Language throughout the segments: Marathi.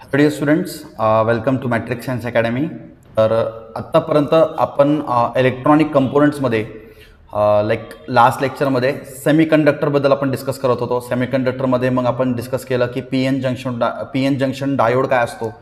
Dear students welcome to matric science academy तर आत्तापर्यंत आपण इलेक्ट्रॉनिक कंपोनंट्समध्ये लाईक लास्ट लेक्चरमध्ये सेमी कंडक्टरबद्दल आपण डिस्कस करत होतो. सेमी कंडक्टरमध्ये मग आपण डिस्कस केलं की पी एन जंक्शन डा पी एन जंक्शन डायोड काय असतो.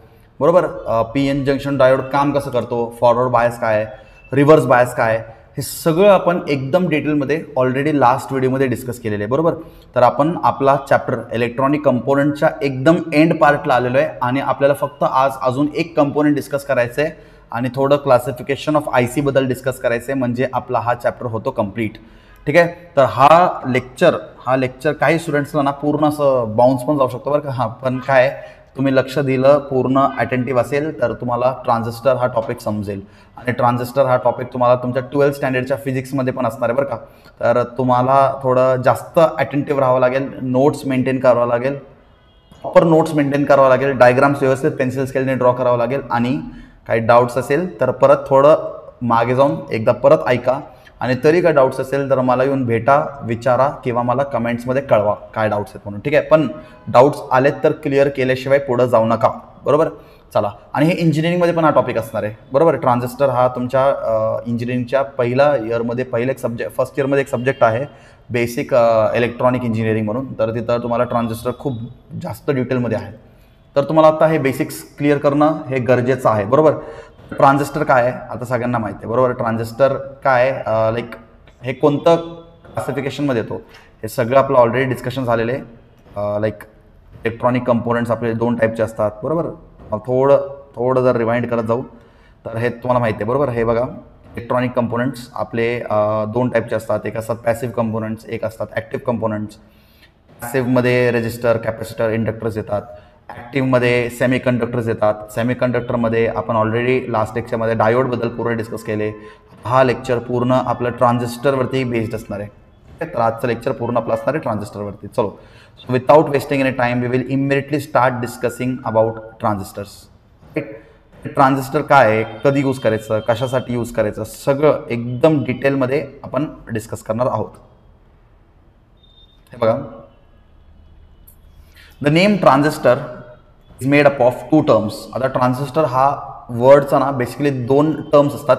बरोबर? पी एन जंक्शन डायोड काम कसं करतो? फॉरवर्ड बायस काय आहे? रिव्हर्स बायस काय आहे? हे सगळं आपण एकदम डिटेलमध्ये ऑलरेडी लास्ट व्हिडिओमध्ये डिस्कस केलेलं आहे बरोबर? तर आपण आपला चॅप्टर इलेक्ट्रॉनिक कंपोनंटच्या एकदम एंड पार्टला आलेलो आहे आणि आपल्याला फक्त आज अजून एक कंपोनंट डिस्कस करायचं आहे आणि थोडं क्लासिफिकेशन ऑफ आय सीबद्दल डिस्कस करायचं आहे म्हणजे आपला हा चॅप्टर होतो कंप्लीट ठीक आहे? तर हा लेक्चर हा लेक्चर काही स्टुडंट्सला ना पूर्ण असं बाउन्स पण जाऊ शकतो बरं का. हां पण काय तुम्ही लक्ष दिलं पूर्ण अटेंटिव्ह असेल तर तुम्हाला ट्रान्झिस्टर हा टॉपिक समजेल. आणि ट्रान्झिस्टर हा टॉपिक तुम्हाला तुमच्या ट्वेल्थ स्टँडर्डच्या फिजिक्समध्ये पण असणार आहे बरं का. तर तुम्हाला थोडं जास्त अटेंटिव्ह राहावं लागेल नोट्स मेंटेन करावं लागेल प्रॉपर नोट्स मेंटेन करावं लागेल डायग्राम्स व्यवस्थित पेन्सिल स्केलने ड्रॉ करावं लागेल आणि काही डाऊट्स असेल तर परत थोडं मागे जाऊन एकदा परत ऐका. आणि तरी काय डाऊट्स असेल तर मला येऊन भेटा विचारा किंवा मला कमेंट्समध्ये कळवा काय डाऊट्स आहेत म्हणून. ठीक आहे पण डाऊट्स आलेत तर क्लिअर केल्याशिवाय पुढं जाऊ नका. बरोबर? चला. आणि हे इंजिनिअरिंगमध्ये पण हा टॉपिक असणार आहे. बरोबर? ट्रान्झिस्टर हा तुमच्या इंजिनिअरिंगच्या पहिल्या इयरमध्ये पहिलं एक सब्जेक्ट फर्स्ट इयरमध्ये एक सब्जेक्ट आहे. बेसिक इलेक्ट्रॉनिक इंजिनिअरिंग म्हणून. तर तिथं तुम्हाला ट्रान्झिस्टर खूप जास्त डिटेलमध्ये आहे. तर तुम्हाला आता हे बेसिक्स क्लिअर करणं हे गरजेचं आहे. बरोबर? ट्रान्झिस्टर काय आहे? आता सगळ्यांना माहिती आहे बरोबर? ट्रान्झिस्टर काय लाईक हे कोणतं क्लासिफिकेशनमध्ये येतो? हे सगळं आपलं ऑलरेडी डिस्कशन झालेलं आहे. लाईक इलेक्ट्रॉनिक कंपोनंट्स आपले दोन टाईपचे असतात बरोबर? थोडं थोडं जर रिवाइंड करत जाऊ तर हे तुम्हाला माहिती आहे बरोबर? हे बघा इलेक्ट्रॉनिक कंपोनंट्स आपले दोन टाईपचे असतात. एक असतात पॅसिव्ह कंपोनंट्स एक असतात ॲक्टिव्ह कंपोनंट्स पॅसिव्हमध्ये रेजिस्टर कॅपॅसिटर इंडक्टर्स येतात. ॲक्टिव्हमध्ये सेमी कंडक्टर्स येतात. सेमी कंडक्टरमध्ये आपण ऑलरेडी लास्ट लेक्चरमध्ये डायोडबद्दल पूर्ण डिस्कस केले. हा लेक्चर पूर्ण आपलं ट्रान्झिस्टरवरती बेस्ड असणार आहे. तर आजचं लेक्चर पूर्ण आपलं असणार आहे ट्रान्झिस्टरवरती चलो. So without wasting any time we will immediately start discussing about transistors transistor काय आहे? कधी यूज करायचं? कशासाठी यूज करायचं? सगळं एकदम डिटेलमध्ये आपण डिस्कस करणार आहोत. हे बघा. The name transistor is made up of two terms आता ट्रान्झिस्टर हा वर्डचा ना बेसिकली दोन टर्म्स असतात.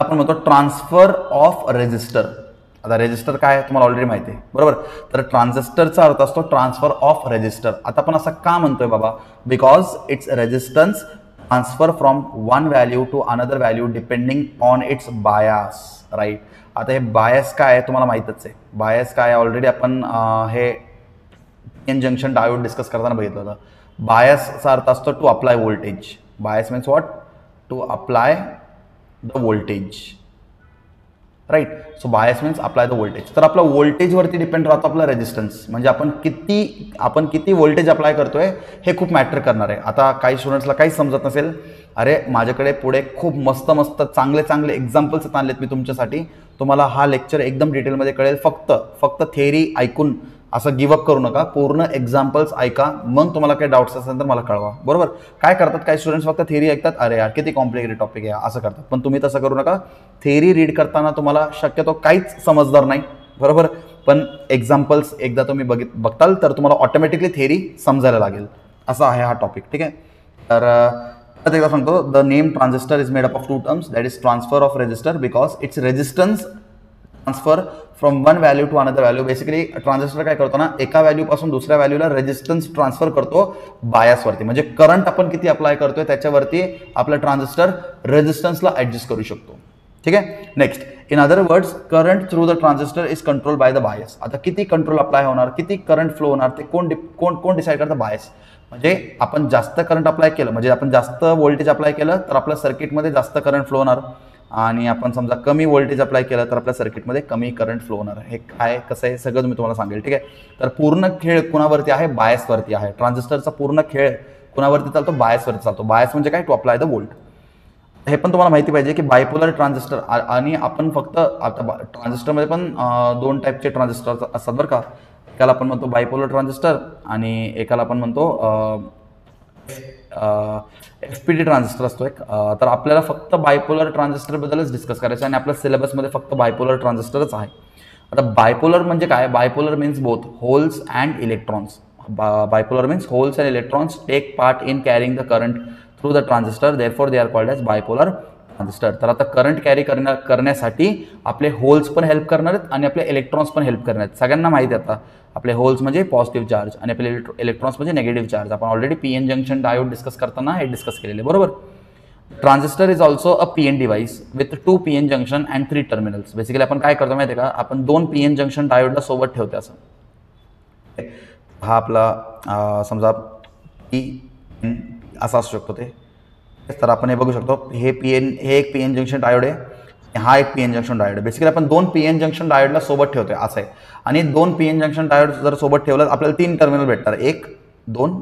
आपण म्हणतो ट्रान्सफर ऑफ रेजिस्टर आता रेजिस्टर काय आहे तुम्हाला ऑलरेडी माहिती आहे. बरोबर? तर ट्रान्झिस्टरचा अर्थ असतो ट्रान्सफर ऑफ रेजिस्टर आता आपण असं का म्हणतोय बाबा? Because its resistance transfer from one value to another value depending on its bias right आता हे बायस काय आहे तुम्हाला माहीतच आहे. बायस काय आहे? ऑलरेडी आपण हे एन जंक्शन डायोड डिस्कस करताना बघितलं होतं. बायसचा अर्थ असतो to apply voltage bias means what to apply the voltage right so bias means apply the voltage तर आपला वोल्टेजवरती डिपेंड राहतो आपला रेजिस्टन्स म्हणजे आपण किती आपण किती वोल्टेज अप्लाय करतोय हे खूप मॅटर करणार आहे. आता काही स्टुडंट्सला काहीच समजत नसेल. अरे माझ्याकडे पुढे खूप मस्त मस्त चांगले चांगले एक्झाम्पल्स आणलेत मी तुमच्यासाठी. तुम्हाला हा लेक्चर एकदम डिटेलमध्ये कळेल. फक्त फक्त थेअरी ऐकून असं गिवअप करू नका. पूर्ण एक्झाम्पल्स ऐका. मग तुम्हाला काही डाऊट्स असेल तर मला कळवा. बरोबर? काय करतात? काही स्टुडंट्स फक्त थेरी ऐकतात. अरे यार किती कॉम्प्लिकेटेड टॉपिक आहे. असं करतात. पण तुम्ही तसं करू नका. थेरी रीड करताना तुम्हाला शक्यतो काहीच समजदार नाही. बरोबर? पण एक्झाम्पल्स एकदा तुम्ही बघित बघताल तर तुम्हाला ऑटोमॅटिकली थेरी समजायला लागेल. असा आहे हा टॉपिक ठीक आहे? तर एकदा सांगतो. The name transistor is made up of two terms that is transfer of resistor because its resistance transfer from one value to another value basically transistor काय करतो ना एका व्हॅल्यूपासून दुसऱ्या व्हॅल्यूला रेजिस्टन्स ट्रान्सफर करतो बायसवरती म्हणजे करंट आपण किती अप्लाय करतोय त्याच्यावरती आपलं ट्रान्झिस्टर रेजिस्टन्सला ॲडजस्ट करू शकतो. ठीक आहे? Next in other words current through the transistor is control by the bias आता किती कंट्रोल अप्लाय होणार किती करंट फ्लो होणार ते कोण कोण कोण डिसाईड करतं? बायस म्हणजे आपण जास्त करंट अप्लाय केलं म्हणजे आपण जास्त व्होल्टेज अप्लाय केलं तर आपल्या सर्किटमध्ये जास्त करंट फ्लो होणार. आणि आपण समजा कमी व्होल्टेज अप्लाय केलं तर आपल्या सर्किटमध्ये कमी करंट फ्लो होणार. हे काय कसं आहे सगळं मी तुम्हाला सांगेल ठीक आहे? तर पूर्ण खेळ कुणावरती आहे? बायसवरती आहे. ट्रान्झिस्टरचा पूर्ण खेळ कुणावरती चालतो? बायसवरती चालतो. बायस म्हणजे काय? टू अप्लाय द वोल्ट हे पण तुम्हाला माहिती पाहिजे की बायपोलर ट्रान्झिस्टर आणि आपण फक्त आता ट्रान्झिस्टरमध्ये पण दोन टाईपचे ट्रान्झिस्टर असतात बरं का. एकाला आपण म्हणतो बायपोलर ट्रान्झिस्टर आणि एकाला आपण म्हणतो एफ पी डी ट्रान्झिस्टर असतो एक. तर आपल्याला फक्त बायपोलर ट्रान्झिस्टरबद्दलच डिस्कस करायचं आणि आपल्या सिलेबसमध्ये फक्त बायपोलर ट्रान्झिस्टरच आहे. आता बायपोलर म्हणजे काय? Bipolar means both holes and electrons bipolar means holes and electrons take part in carrying the current through the transistor therefore they are called as bipolar transistor तर आता करंट कॅरी करण्या करण्यासाठी आपले होल्स पण हेल्प करणार आहेत आणि आपले इलेक्ट्रॉन्स पण हेल्प करणार आहेत. सगळ्यांना माहिती आहे आता. आपले होल्स म्हणजे पॉझिटिव्ह चार्ज आणि आपले इलेक्ट्रॉन्स म्हणजे नेगेटिव्ह चार्ज आपण already P N junction diode discuss करताना हे डिस्कस केलेले. बरोबर? Transistor is also a P N device with two P N junction and three terminals basically आपण काय करतो माहिती आहे का? आपण दोन पी एन जंक्शन डायोडला सोबत ठेवतो असं. हा आपला समजा पी एन असा असू शकतो ते. तर आपण हे बघू शकतो. हे पी एन हे एक पी एन जंक्शन डायोड आहे. हा एक पी एन जंक्शन डायोड आहे. बेसिकली आपण दोन पी एन जंक्शन डायोडला सोबत ठेवतोय असं आहे. आणि दोन पी एन जंक्शन डायोड जर सोबत ठेवलं आपल्याला तीन टर्मिनल भेटणार. एक दोन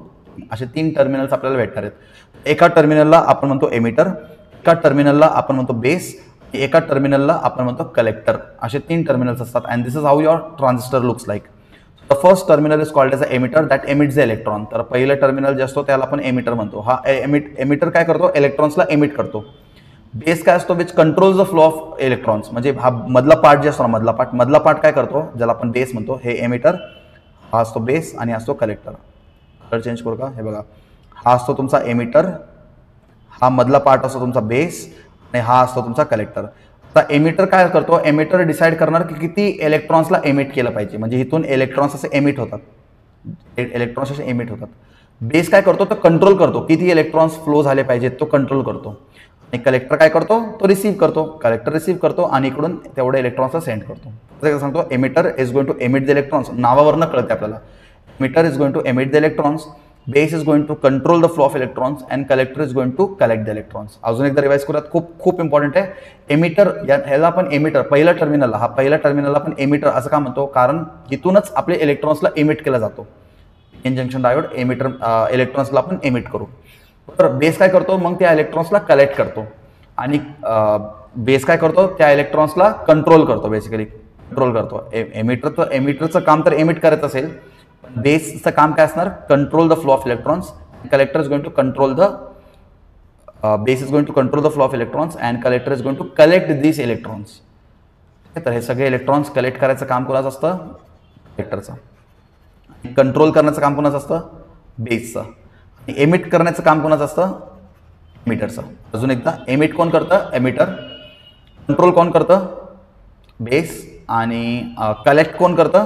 असे तीन टर्मिनल्स आपल्याला भेटणार आहेत. एका टर्मिनलला आपण म्हणतो एमिटर एका टर्मिनलला आपण म्हणतो बेस एका टर्मिनलला आपण म्हणतो कलेक्टर असे तीन टर्मिनल्स असतात. And this is how your transistor looks like the first terminal is called as a emitter that emits the electron तर पहिलं टर्मिनल जे असतो त्याला आपण एमिटर म्हणतो. हा एमिट एमिटर काय करतो? इलेक्ट्रॉन्सला एमिट करतो. बेस काय असतो? Which control the flow of electrons म्हणजे हा मधला पार्ट जे असतो ना मधला पार्ट मधला पार्ट काय करतो? ज्याला आपण बेस म्हणतो हे एमिटर हा असतो बेस आणि असतो कलेक्टर कलर चेंज करू का? हे बघा. हा असतो तुमचा एमिटर हा मधला पार्ट असतो तुमचा बेस आणि हा असतो तुमचा कलेक्टर आता एमिटर काय करतो? एमिटर डिसाईड करणार की किती इलेक्ट्रॉन्सला एमिट केलं पाहिजे. म्हणजे इथून इलेक्ट्रॉन्स असे एमिट होतात. इलेक्ट्रॉन्स असे एमिट होतात. बेस काय करतो? तर कंट्रोल करतो. किती इलेक्ट्रॉन्स फ्लो झाले पाहिजेत तो कंट्रोल करतो. आणि कलेक्टर काय करतो? तो रिसीव्ह करतो. कलेक्टर रिसीव्ह करतो आणि इकडून तेवढे इलेक्ट्रॉन्सला सेंड करतो. सांगतो emitter is going to emit the electrons नावावरनं कळते आपल्याला. Emitter is going to emit the electrons base is going to control the flow of electrons and collector is going to collect the electrons. अजून एकदा रिवाइज करूयात खूप खूप इम्पॉर्टंट आहे. एमिटर या ह्याला आपण एमिटर पहिला टर्मिनलला हा पहिला टर्मिनलला आपण एमिटर असं का म्हणतो? कारण इथूनच आपले इलेक्ट्रॉन्सला एमिट केला जातो. इंजेक्शन डायोड एमिटर इलेक्ट्रॉन्सला आपण एमिट करू. तर बेस काय करतो? मग त्या इलेक्ट्रॉन्सला कलेक्ट करतो. आणि बेस काय करतो? त्या इलेक्ट्रॉन्सला कंट्रोल करतो बेसिकली कंट्रोल करतो. E, एमिटरचं एमिटरचं काम तर एमिट करत असेल. बेसचं काम काय असणार? Control the flow of electrons collector is going to control the base is going to control the flow of electrons and collector is going to collect this electrons तर हे सगळे इलेक्ट्रॉन्स कलेक्ट करायचं काम कोणाचं असतं? कलेक्टरचं कंट्रोल करण्याचं काम कोणाचं असतं? बेसचं आणि एमिट करण्याचं काम कोणाचं असतं? एमिटरचं अजून एकदा एमिट कोण करतं? एमिटर कंट्रोल कोण करतं? बेस आणि uh, कलेक्ट कोण करतं?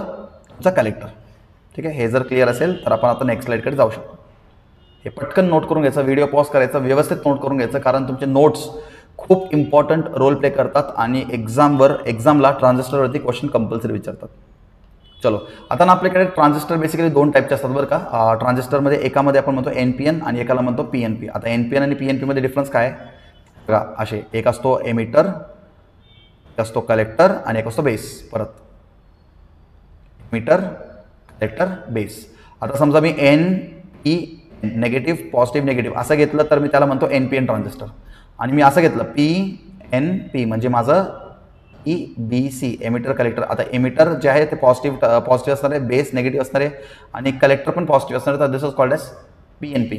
तुमचा कलेक्टर ठीक आहे? हे जर क्लिअर असेल तर आपण आता नेक्स्ट स्लाईडकडे जाऊ शकतो. हे पटकन नोट करून घ्यायचं व्हिडिओ पॉज करायचा व्यवस्थित नोट करून घ्यायचं कारण तुमचे नोट्स खूप इम्पॉर्टंट रोल प्ले करतात आणि एक्झामवर एक्झामला ट्रान्झिस्टरवरती क्वेश्चन कंपल्सरी विचारतात. चलो आता ना आपल्याकडे ट्रान्झिस्टर बेसिकली दोन टाईपचे असतात बरं का. ट्रान्झिस्टरमध्ये एकामध्ये आपण म्हणतो एन पी एन आणि एकाला म्हणतो पी एन पी आता एन पी एन आणि पी एन पीमध्ये डिफरन्स काय? बघा असे एक असतो एमिटर एक असतो कलेक्टर आणि एक असतो बेस परत. मीटर कलेक्टर बेस आता समजा मी N E negative positive negative असं घेतलं तर मी त्याला म्हणतो एन पी एन ट्रान्झिस्टर आणि मी असं घेतलं पी एन पी म्हणजे माझं E B C emitter collector आता एमिटर जे आहे ते पॉझिटिव्ह पॉझिटिव्ह असणार आहे बेस नेगेटिव्ह असणार आहे आणि कलेक्टर पण पॉझिटिव्ह असणार आहे. तर this is called as P N P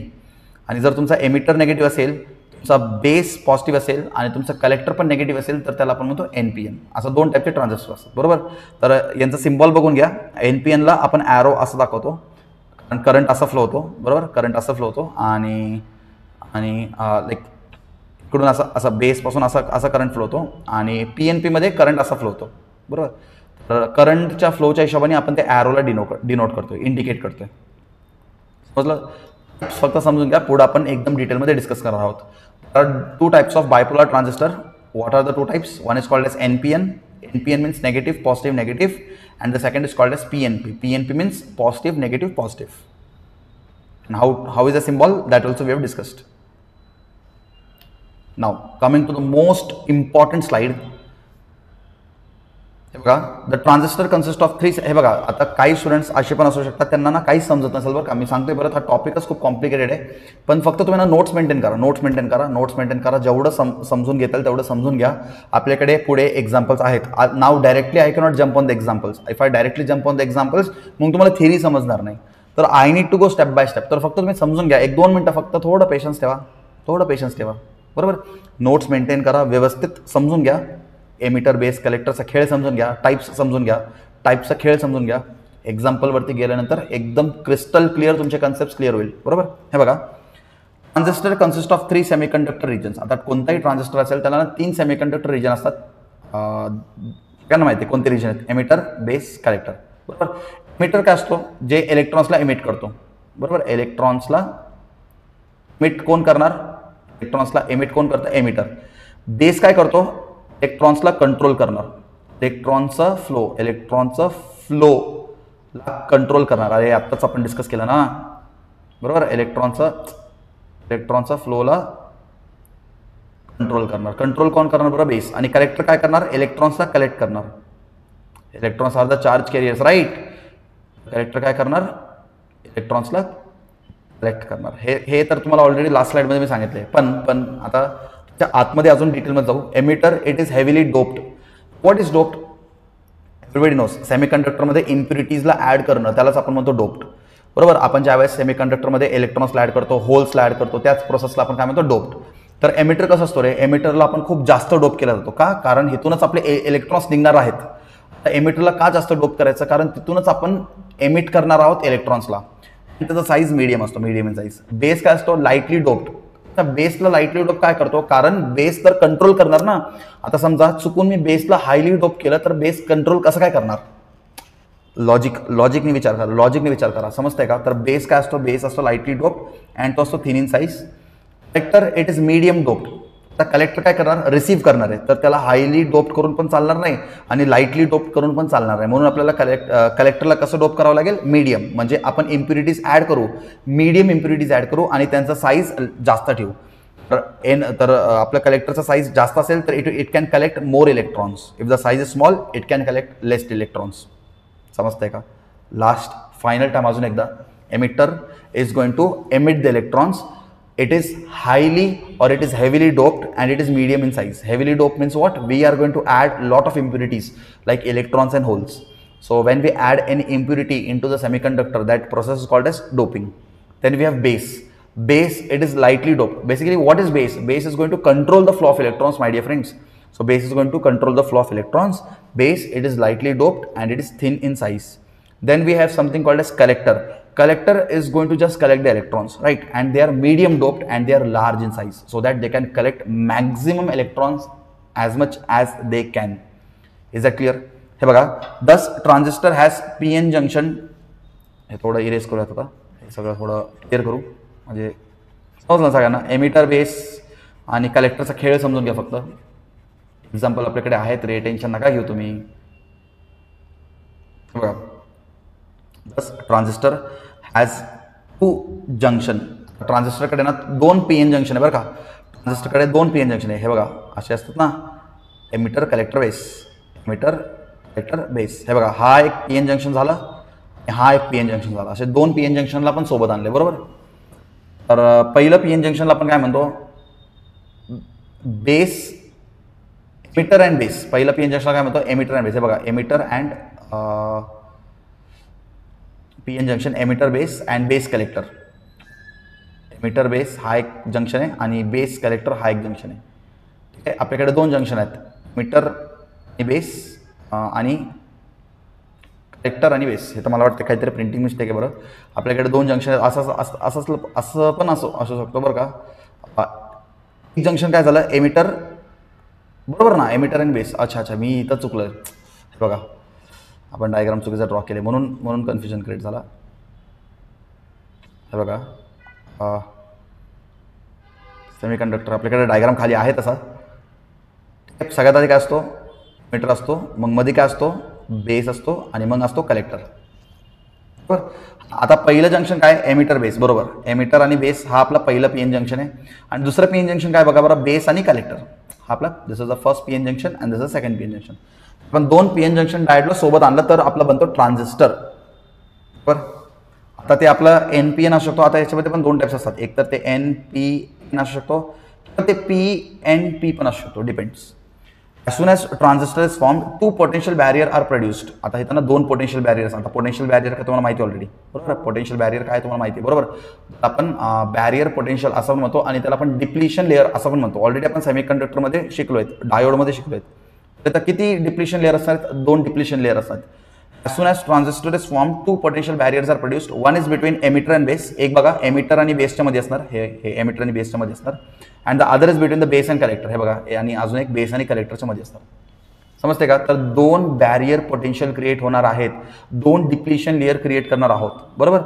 आणि जर तुमचा एमिटर नेगेटिव्ह असेल तुमचा बेस पॉझिटिव्ह असेल आणि तुमचं कलेक्टर पण नेगेटिव्ह असेल तर त्याला आपण म्हणतो एन पी एन असं दोन टाईपचे ट्रान्झॅक्शन असतात. बरोबर? तर यांचं सिम्बॉल बघून घ्या. एन पी एनला आपण ॲरो असं दाखवतो. कारण करंट असा फ्लो होतो. बरोबर? करंट असा फ्लो होतो. आणि आणि लाईक इकडून असं असं बेसपासून असा असा करंट फ्लो होतो. आणि पी एन पीमध्ये करंट असा फ्लो होतो. बरोबर? तर करंटच्या फ्लोच्या हिशोबाने आपण त्या ॲरोला डिनो डिनोट करतो इंडिकेट करतो समजलं? फक्त समजून घ्या. पुढं आपण एकदम डिटेलमध्ये डिस्कस करणार आहोत. There are two types of bipolar transistor. What are the two types? One is called as NPN. NPN means negative, positive, negative and the second is called as PNP. PNP means positive, negative, positive. And how, how is the symbol? That also we have discussed. Now coming to the most important slide हे बघा the transistor consist of three हे बघा आता काही स्टुडंट्स असे पण असू शकतात त्यांना ना काहीच समजत नसेल बरं का. मी सांगतोय परत हा टॉपिकच खूप कॉम्प्लिकेटेड आहे. पण फक्त तुम्ही ना नोट्स मेंटेन करा नोट्स मेंटेन करा नोट्स मेंटेन करा. जेवढं सम समजून घेताल तेवढं समजून घ्या. आपल्याकडे पुढे एक्झाम्पल्स आहेत. नाव directly I cannot jump on the examples if I directly jump on the examples मग तुम्हाला थेरी समजणार नाही. तर I need to go step by step तर फक्त तुम्ही समजून घ्या. एक दोन मिनटं फक्त थोडं पेशन्स ठेवा. थोडं पेशन्स ठेवा. बरोबर? नोट्स मेंटेन करा व्यवस्थित समजून घ्या. एमिटर बेस कलेक्टरचा खेळ समजून घ्या टाईप्स समजून घ्या टाईप्सचा खेळ समजून घ्या. एक्झाम्पलवरती गेल्यानंतर एकदम क्रिस्टल क्लिअर तुमचे कन्सेप्ट क्लिअर होईल. बरोबर? हे बघा. Transistor consist of three semiconductor regions आता कोणताही ट्रान्झिस्टर असेल त्याला ना तीन सेमीकंडक्टर रिजन असतात. त्यांना माहिती आहे कोणते रिजन आहेत? एमिटर बेस कलेक्टर बरोबर? एमिटर काय असतो? जे इलेक्ट्रॉन्सला एमिट करतो. बरोबर? इलेक्ट्रॉन्सला एमिट कोण करणार? इलेक्ट्रॉन्सला एमिट कोण करतं? एमिटर बेस काय करतो? इलेक्ट्रॉन्सला कंट्रोल करणार. इलेक्ट्रॉनचा फ्लो इलेक्ट्रॉनचा फ्लो ला कंट्रोल करणार. अरे आत्ताच आपण डिस्कस केलं ना? बरोबर? इलेक्ट्रॉनचा इलेक्ट्रॉनचा फ्लोला कंट्रोल करणार. कंट्रोल कोण करणार? बरोबर बेस आणि कलेक्टर काय करणार? इलेक्ट्रॉन्सला कलेक्ट करणार. Electrons are the charge carriers right collector काय करणार? इलेक्ट्रॉन्सला कलेक्ट करणार. हे हे तर तुम्हाला ऑलरेडी लास्ट स्लाईडमध्ये मी सांगितले पण पण आता त्या आतमध्ये अजून डिटेलमध्ये जाऊ. Emitter it is heavily doped what is doped everybody knows सेमीकंडक्टरमध्ये इम्प्युरिटीजला ॲड करणं त्यालाच आपण म्हणतो डोप्ड बरोबर? आपण ज्यावेळेस सेमीकंडक्टरमध्ये इलेक्ट्रॉन्सला ॲड करतो होल्सला ॲड करतो त्याच प्रोसेसला आपण काय म्हणतो? डोप्ड तर एमिटर कसं असतो रे? एमिटरला आपण खूप जास्त डोप केला जातो. का? कारण इथूनच आपले इलेक्ट्रॉन्स निघणार आहेत. तर एमिटरला का जास्त डोप करायचं? कारण तिथूनच आपण एमिट करणार आहोत इलेक्ट्रॉन्सला त्याचा साईज मीडियम असतो मीडियम इन साईज बेस काय असतो? लाईटली डोप्ड त्या बेसला लाईटली डोप काय करतो? कारण बेस तर कंट्रोल करणार ना. आता समजा चुकून मी बेसला हायली डोप केलं तर बेस कंट्रोल कसं काय करणार? लॉजिक लॉजिकने विचार करा लॉजिकने विचार करा. समजतंय का? तर बेस काय असतो? बेस असतो लाईटली डोप अँड तो असतो thin in size collector it is medium doped तर कलेक्टर काय करणार? रिसीव्ह करणार आहे. तर त्याला हायली डोप करून पण चालणार नाही आणि लाईटली डोप करून पण चालणार नाही म्हणून आपल्याला कलेक्ट कलेक्टरला कसं डोप करावं लागेल? मीडियम म्हणजे आपण इम्प्युरिटीज ॲड करू. मीडियम इम्प्युरिटीज ॲड करू आणि त्यांचा साईज जास्त ठेवू. तर एन तर आपल्या कलेक्टरचा साईज जास्त असेल तर it it can collect more electrons if the size is small it can collect less electrons समजतंय का? लास्ट फायनल टाइम अजून एकदा. Emitter is going to emit the electrons it is highly or it is heavily doped and it is medium in size. Heavily doped means what? We are going to add lot of impurities like electrons and holes. So when we add any impurity into the semiconductor, that process is called as doping. Then we have base. Base, it is lightly doped. Basically, what is base? Base is going to control the flow of electrons, my dear friends. So base is going to control the flow of electrons. Base, it is lightly doped and it is thin in size. Then we have something called as collector collector is going to just collect the electrons right and they are medium doped and they are large in size so that they can collect maximum electrons as much as they can is that clear हे बघा thus transistor has P N junction हे थोडं इरेज करूयात आता हे सगळं थोडं क्लिअर करू म्हणजे समजलं सगळ्यांना एमिटर बेस आणि कलेक्टरचा खेळ समजून घ्या फक्त एक्झाम्पल आपल्याकडे आहेत रे टेन्शन नका घेऊ तुम्ही बघा thus transistor as two junction ट्रान्झिस्टरकडे ना दोन पी एन जंक्शन आहे बरं का. ट्रान्झिस्टरकडे दोन पी एन जंक्शन आहे. हे बघा असे असतात ना. Emitter collector base emitter collector base हे बघा हा एक पी एन जंक्शन झाला हा एक पी एन जंक्शन झाला. असे दोन पी एन जंक्शनला आपण सोबत आणले बरोबर? तर पहिलं पी एन जंक्शनला आपण काय म्हणतो? बेस एमिटर अँड बेस पहिलं पी एन जंक्शनला काय म्हणतो? एमिटर अँड बेस हे बघा emitter and P N junction emitter base and base collector emitter base हा एक जंक्शन आहे आणि बेस कलेक्टर हा एक जंक्शन आहे. ठीक आहे? आपल्याकडे दोन जंक्शन आहेत. मीटर आणि बेस आणि कलेक्टर आणि बेस हे तर मला वाटतं काहीतरी प्रिंटिंग मिस्टेक आहे बरं. आपल्याकडे दोन जंक्शन आहेत. असं असं असं असलं असं पण असो असू शकतो बरं का. एक जंक्शन काय झालं? एमिटर बरोबर ना? एमिटर अँड बेस अच्छा अच्छा मी इथं चुकलं हे बघा. आपण डायग्राम चुकीचा ड्रॉ केले म्हणून म्हणून कन्फ्युजन क्रिएट झाला. हे बघा. सेमी कंडक्टर आपल्याकडे डायग्राम खाली आहे तसा. सगळ्यात आधी काय असतो? मीटर असतो. मग मध्ये काय असतो? बेस असतो आणि मग असतो कलेक्टर बरं. आता पहिलं जंक्शन काय? एमिटर बेस बरोबर. एमिटर आणि बेस हा आपला पहिलं पी एन जंक्शन आहे. आणि दुसरं पी एन जंक्शन काय? बघा बरं. बेस आणि कलेक्टर हा आपला this is the first P N junction and this is second P N junction पण दोन पी एन जंक्शन डायडला सोबत आणलं तर आपला बनतो ट्रान्झिस्टर बरं? आता ते आपलं एन पी एन असू शकतो आता याच्यामध्ये पण दोन टाईप्स असतात. एक तर ते एन पी एन असू शकतो किंवा ते पी एन पी पण असू शकतो depends as soon as transistor is form two potential barrier are produced आता इथं ना दोन पोटेन्शियल बॅरियर्स आता पोटेन्शियल बॅरियर काय तुम्हाला माहिती ऑलरेडी बरोबर? पोटेन्शियल बॅरियर काय तुम्हाला माहिती? बरोबर? आपण बॅरियर पोटेन्शियल असं पण म्हणतो आणि त्याला आपण डिप्लिशन लेअर असं पण म्हणतो. ऑलरेडी आपण सेमीकंडक्टरमध्ये शिकलो आहेत डायोडमध्ये शिकलो आहेत आता किती डिप्लिशन लेअर असतात? दोन डिप्लिशन लेअर असतात. As soon as transistor is form two potential barriers are produced one is between emitter and base एक बघा एमिटर आणि बेसच्या मध्ये असणार. हे हे एमिटर आणि बेसच्या मध्ये असणार. And the other is between the base and collector हे बघा आणि अजून एक बेस आणि कलेक्टरच्या मध्ये असणार. समजते का? तर दोन बॅरियर पोटेन्शियल क्रिएट होणार आहेत. दोन डिप्लिशन लेअर क्रिएट करणार आहोत. बरोबर?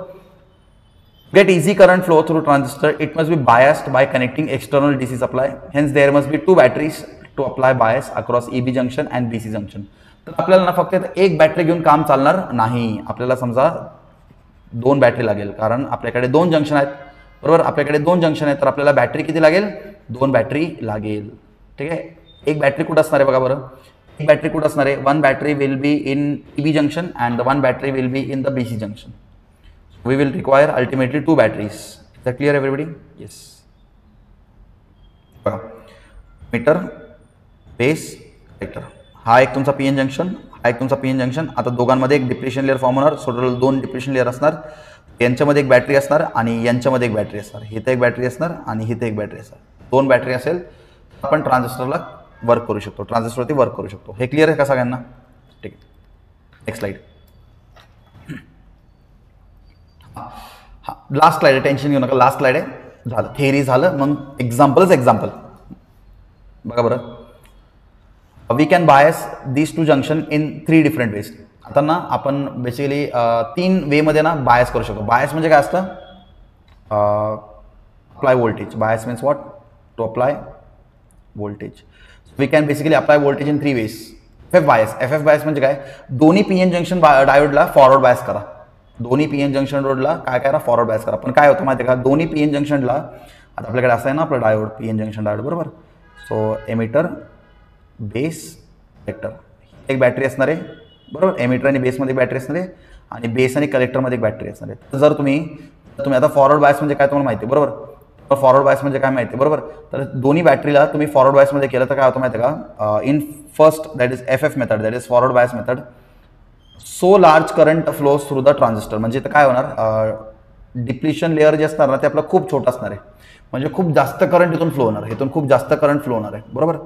Get easy current flow through transistor it must be biased by connecting external DC supply hence there must be two batteries to apply bias across E B junction and B C junction तर आपल्याला ना फक्त एक बॅटरी घेऊन काम चालणार नाही. आपल्याला समजा दोन बॅटरी लागेल कारण आपल्याकडे दोन जंक्शन आहेत. बरोबर? आपल्याकडे दोन जंक्शन आहेत तर आपल्याला बॅटरी किती लागेल? दोन बॅटरी लागेल. ठीक आहे? एक बॅटरी कुठं असणार आहे बघा बरं. एक बॅटरी कुठं असणार आहे? One battery will be in E B junction and one battery will be in the B C junction we will require ultimately two batteries the clear everybody yes बघा. मीटर बेस कलेक्टर हा एक तुमचा पी एन जंक्शन हा एक तुमचा पी एन जंक्शन आता दोघांमध्ये एक डिप्रेशन लेअर फॉर्म होणार. टोटल दोन डिप्रेशन लेअर असणार. यांच्यामध्ये एक बॅटरी असणार आणि यांच्यामध्ये एक बॅटरी असणार. हिथे एक बॅटरी असणार आणि हिथे एक बॅटरी असणार. दोन बॅटरी असेल आपण ट्रान्झिस्टरला वर्क करू शकतो. ट्रान्झिस्टरवरती वर्क करू शकतो. हे क्लिअर आहे का सगळ्यांना? ठीक आहे. नेक्स्ट स्लाईड हा लास्ट स्लाईड आहे. टेन्शन घेऊ नका. लास्ट स्लाईड आहे. झालं. थेअरी झालं. मग एक्झाम्पलच एक्झाम्पल बघा बरं. We can bias this two junction in three different ways आता ना आपण बेसिकली uh, तीन वेमध्ये ना बायस करू शकतो. बायस म्हणजे काय असतं? Apply voltage bias means what to apply voltage we can basically apply voltage in three ways F F bias F F bias म्हणजे काय? दोन्ही पी एन जंक्शन डायोडला फॉरवर्ड बायस करा. दोन्ही पी एन जंक्शन रोडला काय करा? फॉरवर्ड बायस करा. पण काय होतं माहिती आहे का? दोन्ही पी एन जंक्शनला आता आपल्याकडे असं आहे ना आपलं diode P N junction diode बरोबर? सो एमिटर बेस कलेक्टर एक बॅटरी असणार आहे बरोबर? एमिटर आणि बेसमध्ये बॅटरी असणार आहे आणि बेस आणि कलेक्टरमध्ये एक बॅटरी असणार आहे. तर जर तुम्ही तुम्ही आता फॉरवर्ड बायस म्हणजे काय तुम्हाला माहिती आहे बरोबर? फॉरवर्ड बायस म्हणजे काय माहिती आहे बरोबर? तर दोन्ही बॅटरीला तुम्ही फॉरवर्ड बायसमध्ये केलं तर काय होतं माहिती आहे का? In first that is F F method that is forward bias method so large current flow through the transistor म्हणजे इथं काय होणार? डिप्लिशन लेअर जे असणार ना ते आपलं खूप छोटं असणार आहे. म्हणजे खूप जास्त करंट इथून फ्लो होणार आहे. इथून खूप जास्त करंट फ्लो होणार आहे. बरोबर?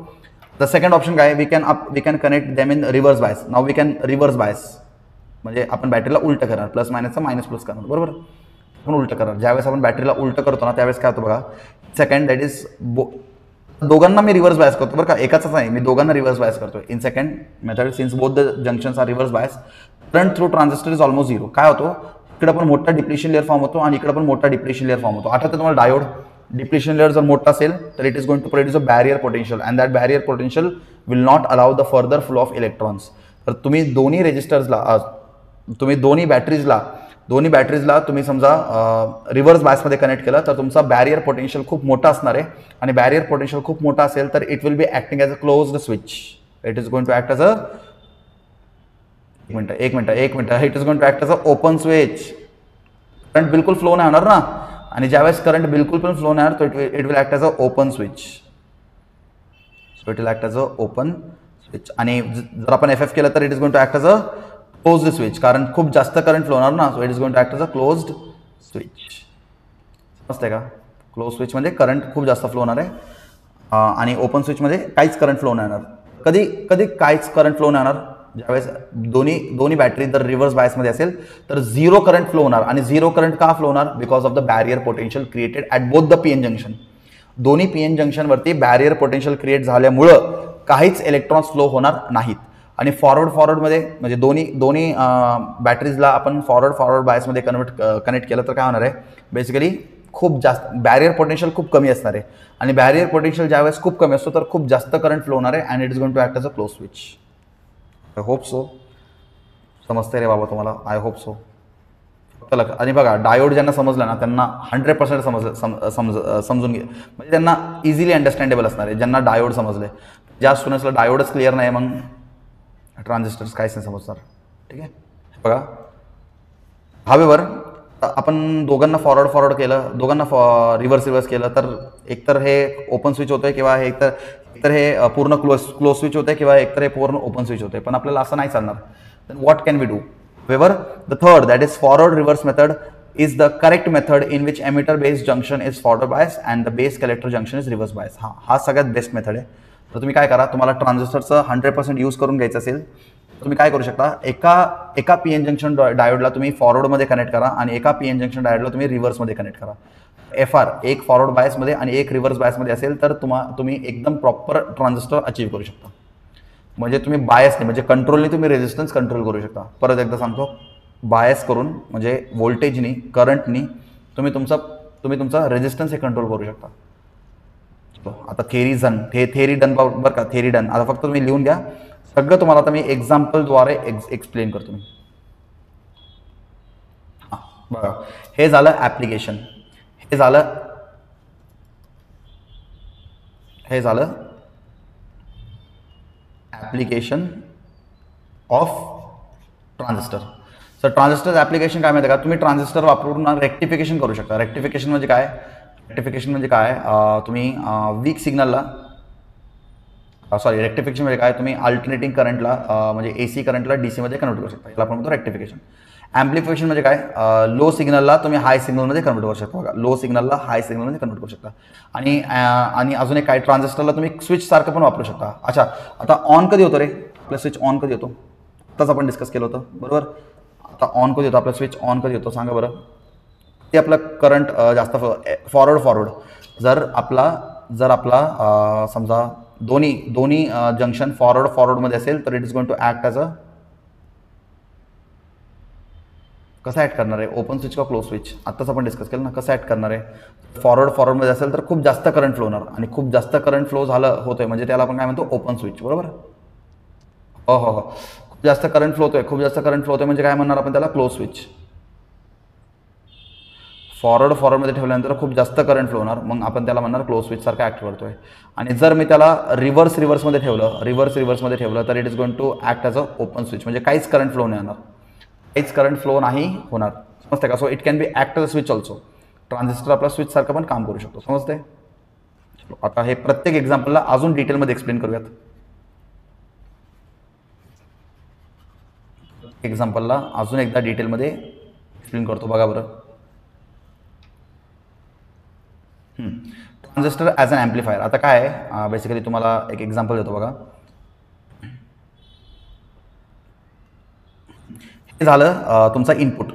द सेकंड ऑप्शन काय we can up we can connect them in reverse bias now we can reverse bias म्हणजे आपण बॅटरीला उलट करणार. प्लस मायनसचा मायनस प्लस करणार. बरोबर? आपण उलट करणार. ज्यावेळेस आपण बॅटरीला उलट करतो ना त्यावेळेस काय होतं बघा? सेकंड दॅट इज बो दोघांना मी रिव्हर्स बायस करतो बरं का? एकाच नाही. मी दोघांना रिव्हर्स बायस करतो in second method since both the junctions are reverse bias current through transistor is almost zero काय होतो? इकडे पण मोठा डिप्रेशन लेअर फॉर्म होतो आणि इकडे पण मोठा डिप्रेशन लेअर फॉर्म होतो. आठवतं तुम्हाला डायोड डिप्रेशन लेअर जर मोठा असेल तर it is going to produce a barrier potential and that barrier potential will not allow the further flow of electrons तर तुम्ही दोन्ही रेजिस्टर्सला तुम्ही दोन्ही बॅटरीजला दोन्ही बॅटरीजला तुम्ही समजा रिव्हर्स बॅसमध्ये कनेक्ट केलं तर तुमचा बॅरियर पोटेन्शियल खूप मोठा असणार आहे. आणि बॅरियर पोटेन्शियल खूप मोठा असेल तर it will be acting as a closed switch it is going to act as a एक मिनटं एक मिनटं एक मिनटं. It is going to act as a open switch current बिलकुल फ्लो नाही होणार ना. आणि ज्यावेळेस करंट बिलकुल पण फ्लो नाही होणार तर it will act as a open switch so it will act as a open switch आणि जर आपण एफ एफ केलं तर it is going to act as a closed switch कारण खूप जास्त करंट फ्लो होणार ना so it is going to act as a closed switch समजते का? क्लोज स्विचमध्ये करंट खूप जास्त फ्लो होणार आहे. आणि ओपन स्विचमध्ये म्हणजे काहीच करंट फ्लो नाही येणार कधी कधी काहीच करंट फ्लो नाही येणार ज्यावेळेस दोन्ही दोन्ही बॅटरी जर रिव्हर्स बायसमध्ये असेल तर झिरो करंट फ्लो होणार आणि झिरो करंट का फ्लो होणार? Because of the barrier potential created at both the P N junction दोन्ही पी एन जंक्शनवरती बॅरियर पोटेन्शियल क्रिएट झाल्यामुळं काहीच इलेक्ट्रॉन्स फ्लो होणार नाहीत. आणि फॉरवर्ड फॉरवर्डमध्ये म्हणजे दोन्ही दोन्ही बॅटरीजला आपण फॉरवर्ड फॉरवर्ड बायसमध्ये कन्वर्ट कनेक्ट केलं तर काय होणार आहे? बेसिकली खूप जास्त बॅरियर पोटेन्शियल खूप कमी असणार आहे. आणि बॅरियर पोटेन्शियल ज्यावेळेस खूप कमी असतो तर खूप जास्त करंट फ्लो होणार आहे and it is going to act as a close switch I hope so समजते रे बाबा तुम्हाला. आय होप सो फक्त लक्ष आणि बघा डायोड ज्यांना समजलं ना त्यांना हंड्रेड पर्सेंट समज सम समज समजून घे. म्हणजे त्यांना इझिली अंडरस्टँडेबल असणार आहे. ज्यांना डायोड समजले ज्या स्टुडंट्सला डायोडच क्लिअर नाही मग ट्रान्झिस्टर्स काहीच नाही समजणार. ठीक आहे? बघा. हवेवर आपण दोघांना फॉरवर्ड फॉरवर्ड केलं दोघांना फॉ रिव्हर्स रिव्हर्स केलं तर एकतर हे ओपन स्विच होतं किंवा हे एकतर एकतर हे पूर्ण क्लोज क्लोज स्विच होते किंवा एकतर हे पूर्ण ओपन स्विच होते पण आपल्याला असं नाही चालणार. Then what can we do whereas the third that is forward reverse method is the correct method in which emitter based junction is forward bias and the base collector junction is reverse bias हा हा सगळ्यात बेस्ट मेथड आहे. तर तुम्ही काय करा तुम्हाला ट्रान्झिस्टरचं हंड्रेड पर्सेंट यूज करून घ्यायचं असेल तुम्ही काय करू शकता एका एका पी एन जंक्शन डायोडला तुम्ही फॉरवर्डमध्ये कनेक्ट करा आणि एका पी एन जंक्शन डायोडला तुम्ही रिव्हर्समध्ये कनेक्ट करा. एफ आर एक फॉरवर्ड बायसमध्ये आणि एक रिव्हर्स बायसमध्ये असेल तर तुम्हा तुम्ही एकदम प्रॉपर ट्रान्झिस्टर अचीव करू शकता. म्हणजे तुम्ही बायसने म्हणजे कंट्रोलने तुम्ही रेझिस्टन्स कंट्रोल करू शकता. परत एकदा सांगतो बायस करून म्हणजे व्होल्टेजनी करंटनी तुम्ही तुमचा तुम्ही तुमचा रेझिस्टन्स हे कंट्रोल करू शकता. आता थेरी झन थे थेरी डन बरं का थेरी डन आता फक्त तुम्ही लिहून घ्या. सगळं तुम्हाला आता मी एक्झाम्पलद्वारे एक्स एक्सप्लेन करतो मी. बघा. हे झालं ॲप्लिकेशन हे झालं. हे झालं. Application of transistor sir transistor application काय माहिती आहे का? तुम्ही ट्रान्झिस्टर वापरून रेक्टिफिकेशन करू शकता. रेक्टिफिकेशन म्हणजे काय? रेक्टिफिकेशन म्हणजे, म्हणजे काय? तुम्ही वीक सिग्नलला सॉरी रेक्टिफिकेशन म्हणजे काय? तुम्ही अल्टरनेटिंग करंटला म्हणजे ए सी करंटला डी सीमध्ये कन्वर्ट करू शकता. याला आपण म्हणतो रेक्टिफिकेशन ॲम्प्लिफिकेशन म्हणजे काय? लो सिग्नलला तुम्ही हाय सिग्नलमध्ये कन्वर्ट करू शकता बघा. लो सिग्नलला हाय सिग्नलमध्ये कन्वर्ट करू शकता. आणि आणि अजून एक काय? ट्रान्झिस्टरला तुम्ही स्विच सारखं पण वापरू शकता. अच्छा आता ऑन कधी होतं रे? आपलं स्विच ऑन कधी होतो? आत्ताच आपण डिस्कस केलं होतं. बरोबर? आता ऑन कधी होतं? आपला स्विच ऑन कधी होतो? सांगा बरं. ते आपलं करंट जास्त फॉरवर्ड फॉरवर्ड जर आपला जर आपला समजा दोन्ही दोन्ही जंक्शन फॉरवर्ड फॉरवर्डमध्ये असेल तर it is going to act as a कसं ॲड करणार आहे? ओपन स्विच का क्लोज स्विच आत्ताच आपण डिस्कस केलं ना कसं ॲड करणार आहे? फॉरवर्ड फॉरवर्डमध्ये असेल तर खूप जास्त करंट फ्लो होणार. आणि खूप जास्त करंट फ्लो झालं होतोय म्हणजे त्याला आपण काय म्हणतो? ओपन स्विच बरोबर? हो हो हो. खूप जास्त करंट फ्लो होतोय खूप जास्त करंट फ्लो होतोय म्हणजे काय म्हणणार आपण त्याला? क्लोज स्विच फॉरवर्ड फॉरवर्डमध्ये ठेवल्यानंतर खूप जास्त करंट फ्लो होणार. मग आपण त्याला म्हणणार क्लोज स्विच ॲक्ट ॲक्ट करतोय. आणि जर मी त्याला रिव्हर्स रिव्हर्समध्ये ठेवलं रिव्हर्स रिव्हर्समध्ये ठेवलं तर it is going to act as a open switch म्हणजे काहीच करंट फ्लो नाही येणार. काहीच करंट फ्लो नाही होणार. समजते का? So it can be act switch also transistor आपला स्विच सारखं पण काम करू शकतो. समजते चलो, आता हे प्रत्येक एक्झाम्पलला अजून डिटेलमध्ये एक्सप्लेन करूयात. एक्झाम्पलला अजून एकदा डिटेलमध्ये एक्सप्लेन करतो बघा बरं. ट्रान्झिस्टर ॲज अन ॲम्प्लिफायर आता काय आहे? बेसिकली तुम्हाला एक एक्झाम्पल देतो बघा. हे झालं तुमचा इनपुट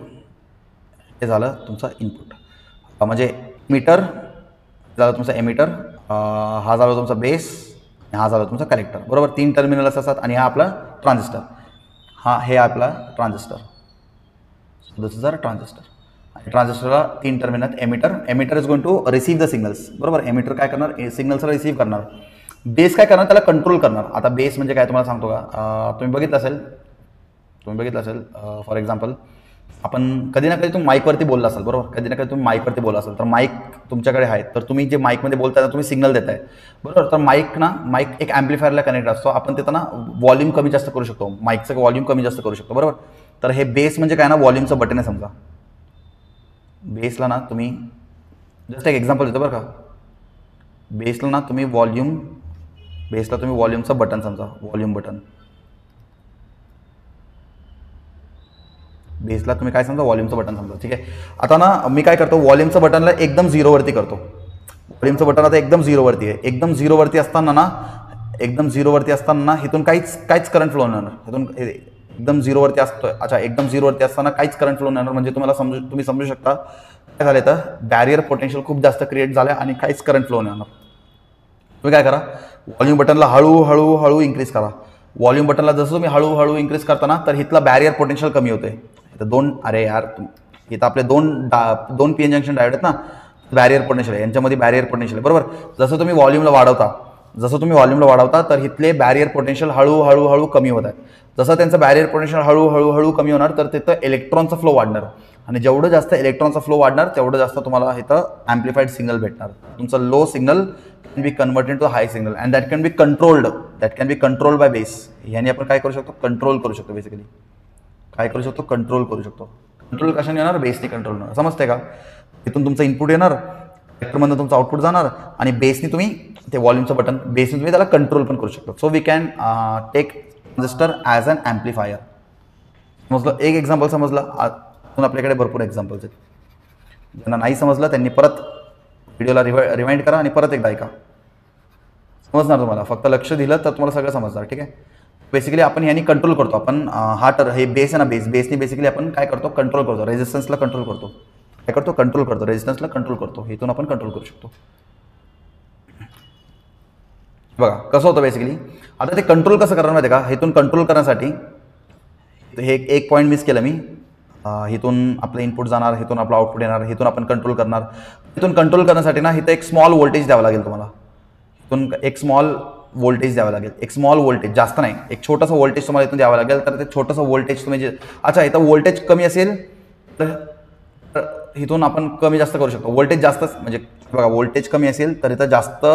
हे झालं तुमचा इनपुट म्हणजे मीटर झालं तुमचा एमीटर हा झाला तुमचा बेस आणि हा झाला तुमचा कलेक्टर बरोबर? तीन टर्मिनल्स असतात आणि हा आपला ट्रान्झिस्टर हा हे आपला transistor this is our transistor आणि ट्रान्झिस्टरला तीन terminal emitter emitter is going to receive the signals बरोबर? एमिटर काय करणार? सिग्नल्स रिसीव्ह करणार. बेस काय करणार? त्याला कंट्रोल करणार. आता बेस म्हणजे काय? तुम्हाला सांगतो का? तुम्ही बघितलं असेल तुम्ही बघितलं असेल फॉर एक्झाम्पल आपण कधी ना कधी तुम्ही माईकवरती बोलला असाल बरोबर? कधी ना कधी तुम्ही माईकवरती बोलला असाल तर माईक तुमच्याकडे आहे. तर तुम्ही जे माईकमध्ये बोलताय तुम्ही सिग्नल देताय. बरोबर? तर माईक ना माईक एक ॲम्प्लिफायरला कनेक्ट असतो. आपण तिथं व्हॉल्यूम कमी जास्त करू शकतो. माईकचं व्हॉल्यूम कमी जास्त करू शकतो. बरोबर? तर हे बेस म्हणजे काय ना व्हॉल्यूमचं बटन आहे समजा. बेसला ना तुम्ही जस्ट एक एक्झाम्पल देतो बरं का. बेसला ना तुम्ही व्हॉल्यूम बेसला तुम्ही व्हॉल्यूमचं बटन समजा. व्हॉल्यूम बटन बेसला तुम्ही काय समजा व्हॉल्यूमचं बटन समजा ठीक आहे? आता ना मी काय करतो व्हॉल्यूमचं बटनला एकदम झिरोवरती करतो. व्हॉल्यूमचं बटन आता एकदम झिरोवरती आहे. एकदम झिरोवरती असताना ना एकदम झिरोवरती असताना ना इथून काहीच काहीच करंट फ्लो होणार नाही. इथून एकदम झिरोवरती असतोय. अच्छा एकदम झिरोवरती असताना काहीच करंट फ्लो होणार म्हणजे तुम्हाला समजू तुम्ही समजू शकता. काय झालं तर बॅरियर पोटेन्शियल खूप जास्त क्रिएट झालं आणि काहीच करंट फ्लो नाही. होणार तुम्ही काय करा? व्हॉल्यूम बटनला हळूहळू हळू इन्क्रीज करा. व्हॉल्यूम बटनला जसं तुम्ही हळूहळू इन्क्रीज करताना तर इथला बॅरियर पोटेन्शियल कमी होते तर दोन अरे यार इथं आपले दोन डा दोन पी एन जंक्शन डायोड आहेत ना बॅरियर पोटेन्शियल आहे यांच्यामध्ये बॅरियर पोटेन्शियल आहे बरोबर? जसं तुम्ही व्हॉल्यूमला वाढवता जसं तुम्ही व्हॉल्यूमला वाढवता तर इथले बॅरियर पोटेन्शियल हळूहळू हळू कमी होत आहे. जसं त्यांचं बॅरियर पोटेन्शियल हळूहळू हळू कमी होणार तर तिथं इलेक्ट्रॉनचा फ्लो वाढणार. आणि जेवढं जास्त इलेक्ट्रॉनचा फ्लो वाढणार तेवढं जास्त तुम्हाला इथं ॲम्प्लिफाईड सिग्नल भेटणार. तुमचं low signal can be converted to high signal and that can be controlled that can be control by base ह्याने आपण काय करू शकतो? कंट्रोल करू शकतो बेसिकली काय करू शकतो? कंट्रोल करू शकतो. कंट्रोल कशाने येणार? बेसने कंट्रोल होणार. समजते का? तिथून तुमचं इनपुट येणार ट्रॅक्टरमधून तुमचं आउटपुट जाणार आणि बेसने तुम्ही ते व्हॉल्यूमचं बटन बेसने तुम्ही त्याला कंट्रोल पण करू शकतो. So we can take transistor as an amplifier समजलं? एक एक्झाम्पल समजलं. अजून आपल्याकडे भरपूर एक्झाम्पल्स आहेत. ज्यांना नाही समजलं त्यांनी परत व्हिडिओला रिवा रिमाइंड करा आणि परत एकदा ऐका. समजणार तुम्हाला? फक्त लक्ष दिलं तर तुम्हाला सगळं समजणार ठीक आहे? बेसिकली आपण यांनी कंट्रोल करतो. आपण हा टर हे बेस आहे ना बेस बेसने बेसिकली आपण काय करतो? कंट्रोल करतो. रेजिस्टन्सला कंट्रोल करतो. काय करतो? कंट्रोल करतो. रेजिस्टन्सला कंट्रोल करतो. इथून आपण कंट्रोल करू शकतो. बघा कसं होतं बेसिकली आता ते कंट्रोल कसं करणार माहिती आहे का? इथून कंट्रोल करण्यासाठी हे एक- पॉईंट मिस केलं मी. इथून आपलं इनपुट जाणार इथून आपलं आउटपुट येणार इथून आपण कंट्रोल करणार. इथून कंट्रोल करण्यासाठी ना इथं एक स्मॉल व्होल्टेज द्यावं लागेल तुम्हाला. इथून एक स्मॉल व्होल्टेज द्यावं लागेल. एक स्मॉल व्होल्टेज जास्त नाही. एक छोटंसं व्होल्टेज तुम्हाला इथून द्यावं लागेल. तर ते छोटंसं व्होल्टेज तुम्ही जे अच्छा इथं व्होल्टेज कमी असेल तर तर इथून आपण कमी जास्त करू शकतो. व्होल्टेज जास्त म्हणजे बघा व्होल्टेज कमी असेल तर इथं जास्त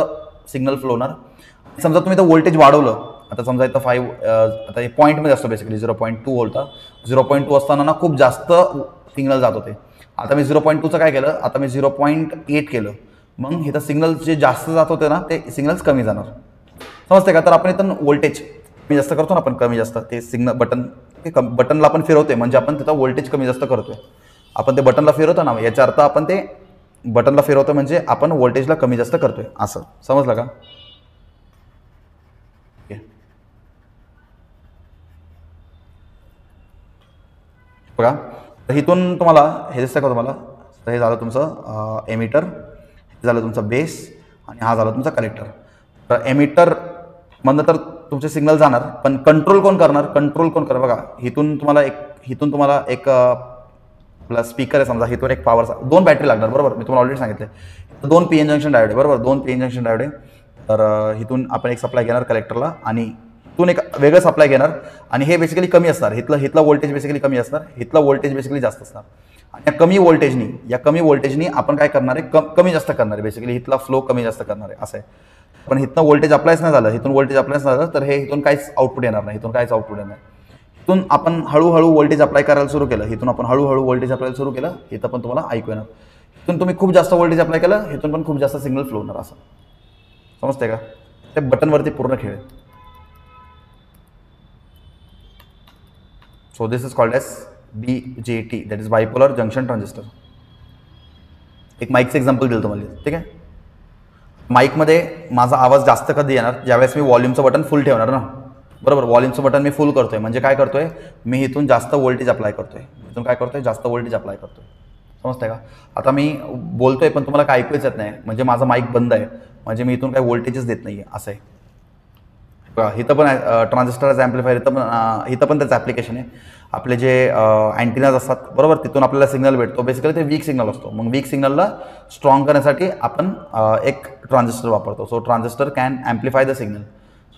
सिग्नल फ्लो होणार. समजा तुम्ही इथं व्होल्टेज वाढवलं आता समजा इथं फाईव्ह आता हे पॉईंटमध्ये असतो बेसिकली झिरो पॉईंट टू होता. झिरो पॉईंट टू असताना ना खूप जास्त सिग्नल जात होते. आता मी झिरो पॉईंट टूचं काय केलं? आता मी झिरो पॉईंट एट केलं. मग इथं सिग्नल जे जास्त जात होते ना ते सिग्नल्स कमी जाणार. समजते का? तर आपण इथं वोल्टेज मी जास्त करतो ना आपण कमी जास्त. ते सिग्नल बटन ते कम बटनला आपण फिरवतोय. म्हणजे आपण तिथं व्होल्टेज कमी जास्त करतोय. आपण ते बटनला फिरवतो ना याचा अर्थ आपण ते बटनला फिरवतो म्हणजे आपण व्होल्टेजला कमी जास्त करतोय. असं. समजलं का? ओके. बघा तर इथून तुम्हाला हे दिसतं का तुम्हाला? तर हे झालं तुमचं एमिटर हे झालं तुमचं बेस आणि हा झाला तुमचा कलेक्टर तर एमिटर म्हणलं तर तुमचे सिग्नल जाणार पण कंट्रोल कोण करणार? कंट्रोल कोण करणार? बघा इथून तुम्हाला एक इथून तुम्हाला एक आपला स्पीकर आहे समजा इथून एक पॉवर दोन बॅटरी लागणार बरोबर? मी तुम्हाला ऑलरेडी सांगितलं. दोन पी एन जंक्शन डायोड बरोबर? दोन पी एन जंक्शन डायोड आहे. तर इथून आपण एक सप्लाय घेणार कलेक्टरला आणि इथून एक वेगळं सप्लाय घेणार. आणि हे बेसिकली कमी असणार. इथलं इथलं वोल्टेज बेसिकली कमी असणार. इथलं वोल्टेज बेसिकली जास्त असणार. आणि या कमी वोल्टेजनी या कमी वोल्टेजनी आपण काय करणार आहे? कम कमी जास्त करणार आहे बेसिकली इथला फ्लो कमी जास्त करणार आहे असं आहे. पण इथनं व्होल्टेज अप्लायच नाही झालं इथून व्होल्टेज अप्लायच नाही झालं तर हे इथून काहीच आउटपुट येणार नाही इथून काहीच आउटपुट येणार नाही. इथून आपण हळूहळू व्होल्टेज अप्लाय करायला सुरू केलं इथून आपण हळूहळू व्होल्टेज अप्लाय सुरू केलं इथं पण तुम्हाला ऐकू येणार. इथून तुम्ही खूप जास्त व्होल्टेज अप्लाय केलं इथून पण खूप जास्त सिग्नल फ्लो होणार असं. समजते का? ते बटनवरती पूर्ण खेळ so this is called S B J T that is bipolar junction transistor एक माईकचं एक्झाम्पल दिलं तुम्हाला. ठीक आहे? माईकमध्ये माझा आवाज जास्त कधी येणार? ज्यावेळेस मी व्हॉल्यूमचं बटन फुल ठेवणार ना. बरोबर? व्हॉल्यूमचं बटन मी फुल करतोय. म्हणजे काय करतोय? मी इथून जास्त वोल्टेज अप्लाय करतोय. इथून काय करतोय? जास्त वोल्टेज अप्लाय करतोय. समजतंय का? आता मी बोलतोय पण तुम्हाला काय ऐकूच येत नाही. म्हणजे माझा माईक बंद आहे. म्हणजे मी इथून काही वोल्टेजच देत नाही आहे असं आहे. इथं पण ट्रान्झिस्टर ॲम्प्लिफायर इथं पण इथं पण त्याचं ॲप्लिकेशन आहे. आपले जे अँटिनाज असतात बरोबर? तिथून आपल्याला सिग्नल भेटतो. बेसिकली ते वीक सिग्नल असतो. मग वीक सिग्नलला स्ट्रॉंग करण्यासाठी आपण एक ट्रान्झिस्टर वापरतो. So transistor can amplify the signal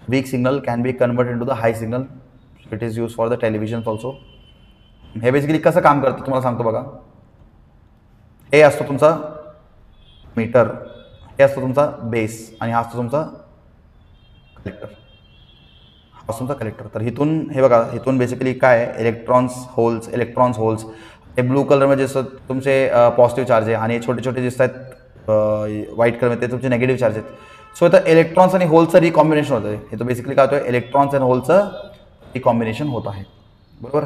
weak signal can be convert into the high signal it is use for the television also हे बेसिकली कसं काम करतं तुम्हाला सांगतो बघा. हे असतो तुमचा मीटर हे असतो तुमचा बेस आणि हा असतो तुमचा कलेक्टर पासूनचा कलेक्टर तर इथून हे बघा इथून बेसिकली काय इलेक्ट्रॉन्स होल्स इलेक्ट्रॉन्स होल्स हे ब्लू कलरमध्ये जसं तुमचे पॉझिटिव्ह चार्ज आहे आणि छोटे छोटे दिसत आहेत व्हाईट कलरमध्ये ते तुमचे नेगेटिव्ह चार्ज आहेत. सो इथं इलेक्ट्रॉन्स आणि होल्सचं रिकॉम्बिनेशन होतं तर बेसिकली काय होतं इलेक्ट्रॉन्स अँड होलचं रिकॉम्बिनेशन होत आहे. बरोबर?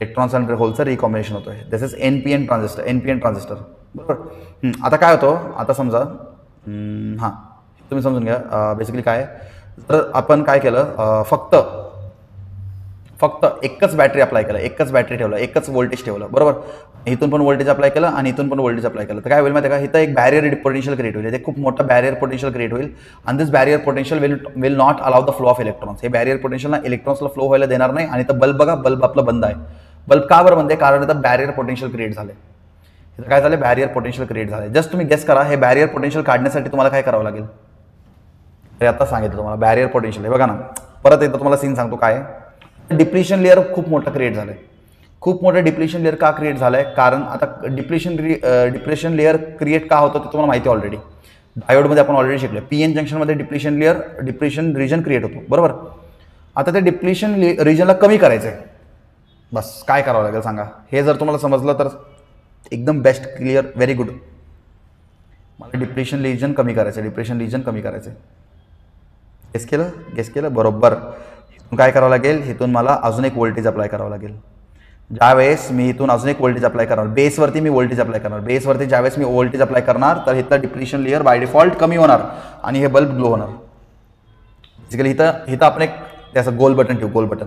इलेक्ट्रॉन्स अँड होलचं रिकॉम्बिनेशन होतं आहे this is N P N transistor N P N transistor बरोबर? आता काय होतं? आता समजा हां. तुम्ही समजून घ्या बेसिकली काय तर आपण काय केलं फक्त फक्त एकच बॅटरी अप्लाय केलं एकच बॅटरी ठेवलं एकच व्होल्टेज ठेवलं बरोबर? इथून पण व्होल्टेज अप्लाय केलं आणि इथून पण व्होल्टेज अप्लाय केलं. तर काय होईल माहिती का? इथं एक बॅरियर पोटेन्शियल क्रिएट होईल. ते खूप मोठं बॅरियर पोटेन्शियल क्रिएट होईल. आणि this barrier potential will will not allow the flow of electrons हे बॅरियर पोटेन्शियलला इलेक्ट्रॉन्सला फ्लो व्हायला देणार नाही आणि तर बल्ब बघा बल्ब आपलं बंद आहे. बल्ब का बरं बंद आहे? कारण इथं बॅरियर पोटेन्शियल क्रिएट झाले इथं काय झालं बॅरियर पोटेन्शियल क्रिएट झाले जस्ट तुम्ही गेस करा हे बॅरियर पोटेन्शियल काढण्यासाठी तुम्हाला काय करावं लागेल? हे आता सांगितलं तुम्हाला बॅरियर पोटेन्शियल आहे. बघा ना परत एकदा तुम्हाला सीन सांगतो काय डिप्लिशन लेअर खूप मोठं क्रिएट झालं आहे खूप मोठं डिप्लिशन लेअर का क्रिएट झालं आहे कारण आता डिप्लेशन डिप्रेशन लेअर क्रिएट का होतं ते तुम्हाला माहिती आहे ऑलरेडी डायोडमध्ये आपण ऑलरेडी शिकलो पी एन जंक्शनमध्ये depression layer depression region create होतो. बरोबर? आता ते डिप्लेशन रिजनला कमी करायचं आहे बस काय करावं लागेल सांगा? हे जर तुम्हाला समजलं तर एकदम बेस्ट क्लिअर व्हेरी गुड मला डिप्रेशन रिजन कमी करायचं आहे डिप्रेशन रिजन कमी करायचं आहे गेस केलं गेस केलं बरोबर. इथून काय करावं लागेल? इथून मला अजून एक व्होल्टेज अप्लाय करावं लागेल. ज्यावेळेस मी इथून अजून एक वोल्टेज अप्लाय करणार बेसवरती मी वोल्टेज अप्लाय करणार. बेसवरती ज्यावेळेस मी वोल्टेज अप्लाय करणार तर इथलं डिप्रेशन लेअर बाय डिफॉल्ट कमी होणार आणि हे बल्ब ग्लो होणार. बेसिकली इथं इथं आपण एक त्याचं गोल बटन ठेवू गोल बटन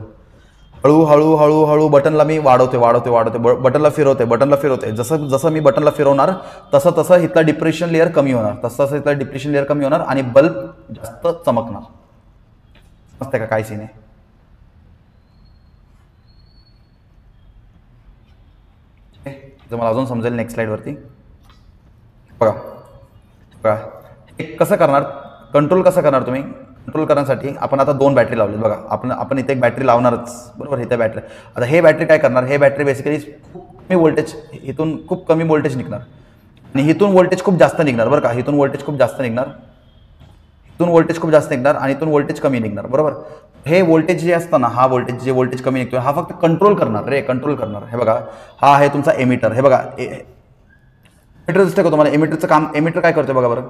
हळू हळू हळू हळू बटनला मी वाढवते वाढवते वाढवते ब- बटनला फिरवते बटनला फिरवते. जसं जसं मी बटनला फिरवणार तसं तसं इथला डिप्रेशन लेअर कमी होणार. तसं तसं इथला डिप्रेशन लेअर कमी होणार आणि बल्ब जास्त चमकणार. समजते का काय सीन आहे जर मला अजून समजेल नेक्स्ट स्लाईडवरती बघा. बघा. हे कसं करणार? कंट्रोल कसं करणार तुम्ही? कंट्रोल करण्यासाठी आपण आता दोन बॅटरी लावली बघा. आपण आपण इथे एक बॅटरी लावणारच. बरोबर? इथे बॅटरी आता हे बॅटरी काय करणार? हे बॅटरी बेसिकली खूप कमी व्होल्टेज इथून खूप कमी व्होल्टेज निघणार. आणि इथून व्होल्टेज खूप जास्त निघणार बरं का? इथून व्होल्टेज खूप जास्त निघणार. इथून व्होल्टेज खूप जास्त निघणार आणि इथून व्होल्टेज कमी निघणार बरोबर? हे व्होल्टेज जे असतं ना हा व्होल्टेज जे व्होल्टेज कमी निघतोय हा फक्त कंट्रोल करणार रे कंट्रोल करणार. हे बघा हा आहे तुमचा एमिटर हे बघा एमिटर दिसतं का तुम्हाला? एमिटरचं काम एमिटर काय करतोय बघा बरं.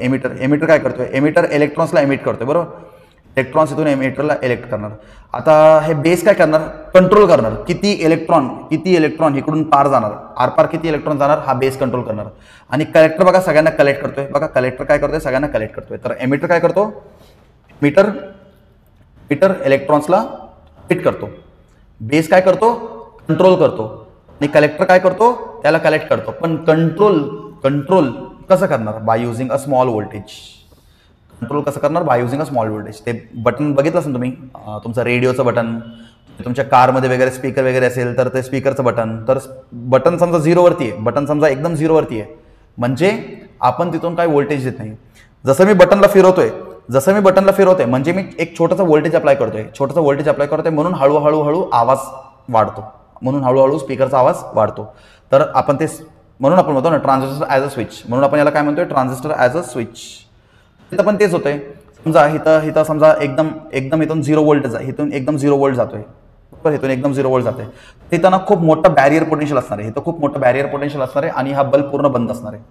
एमिटर एमिटर काय करतोय? एमिटर इलेक्ट्रॉन्सला एमिट करतोय बरोबर? इलेक्ट्रॉन्स इथून एमिटरला इलेक्ट करणार. आता हे बेस काय करणार? कंट्रोल करणार. किती इलेक्ट्रॉन किती इलेक्ट्रॉन इकडून पार जाणार? आरपार किती इलेक्ट्रॉन जाणार? हा बेस कंट्रोल करणार. आणि कलेक्टर बघा सगळ्यांना कलेक्ट करतोय. बघा कलेक्टर काय करतोय? सगळ्यांना कलेक्ट करतोय. तर एमिटर काय करतो? मीटर मीटर इलेक्ट्रॉन्सला फिट करतो. बेस काय करतो? कंट्रोल करतो. आणि कलेक्टर काय करतो? त्याला कलेक्ट करतो. पण कंट्रोल कंट्रोल कसं करणार? By using a small voltage control कसं करणार? By using a small voltage ते बटन बघितलं असेल तुम्ही? तुमचं रेडिओचं बटन तुमच्या कारमध्ये वगैरे स्पीकर वगैरे असेल तर ते स्पीकरचं बटन तर बटन समजा झिरोवरती आहे. बटन समजा एकदम झिरोवरती आहे. म्हणजे आपण तिथून काय व्होल्टेज देत नाही. जसं मी बटनला फिरवतोय जसं मी बटनला फिरवतोय म्हणजे मी एक छोटंसं व्होल्टेज अप्लाय करतोय. छोटंसं व्होल्टेज अप्लाय करतोय म्हणून हळूहळू हळू आवाज वाढतो. म्हणून हळूहळू स्पीकरचा आवाज वाढतो. तर आपण ते म्हणून आपण म्हणतो ना ट्रान्झिस्टर ॲज अ स्विच म्हणून आपण याला काय म्हणतोय? ट्रान्झिस्टर ॲज अ स्विच तिथं पण तेच होतंय. समजा हिथं इथं समजा एकदम एकदम इथून झिरो वोल्ट जा इथून एकदम झिरो वोल्ट जातोय. बरोबर? इथून एकदम झिरो वोल्ट जातोय. तिथं ना खूप मोठं बॅरियर पोटेन्शियल असणार आहे. इथं खूप मोठं बॅरियर पोटेन्शियल असणार आहे आणि हा बल्ब पूर्ण बंद असणार आहे.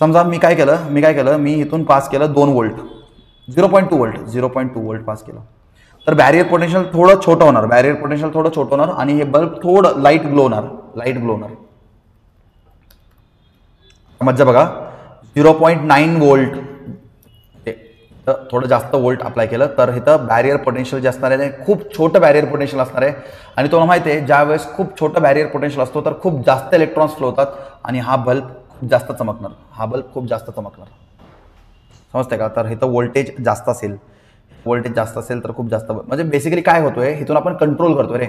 समजा मी काय केलं? मी काय केलं? मी इथून पास केलं दोन volt zero point two volt zero point two volt pass केलं. तर बॅरियर पोटेन्शियल थोडं छोटं होणार. बॅरियर पोटेन्शियल थोडं छोटं होणार आणि हे बल्ब थोडं लाइट ग्लो होणार. लाइट ग्लो होणार. मज्जा बघा? झिरो पॉईंट नाईन वोल्ट तर थोडं जास्त वोल्ट अप्लाय केलं तर इथं बॅरियर पोटेन्शियल जे असणार आहे ते खूप छोटं बॅरियर पोटेन्शियल असणार आहे. आणि तुम्हाला माहिती आहे ज्यावेळेस खूप छोटं बॅरियर पोटेन्शियल असतो तर खूप जास्त इलेक्ट्रॉन्स फ्लो होतात आणि हा बल्ब खूप जास्त चमकणार. हा बल्ब खूप जास्त चमकणार. समजते का? तर इथं वोल्टेज जास्त असेल वोल्टेज जास्त असेल तर खूप जास्त म्हणजे बेसिकली काय होतोय इथून आपण कंट्रोल करतोय रे.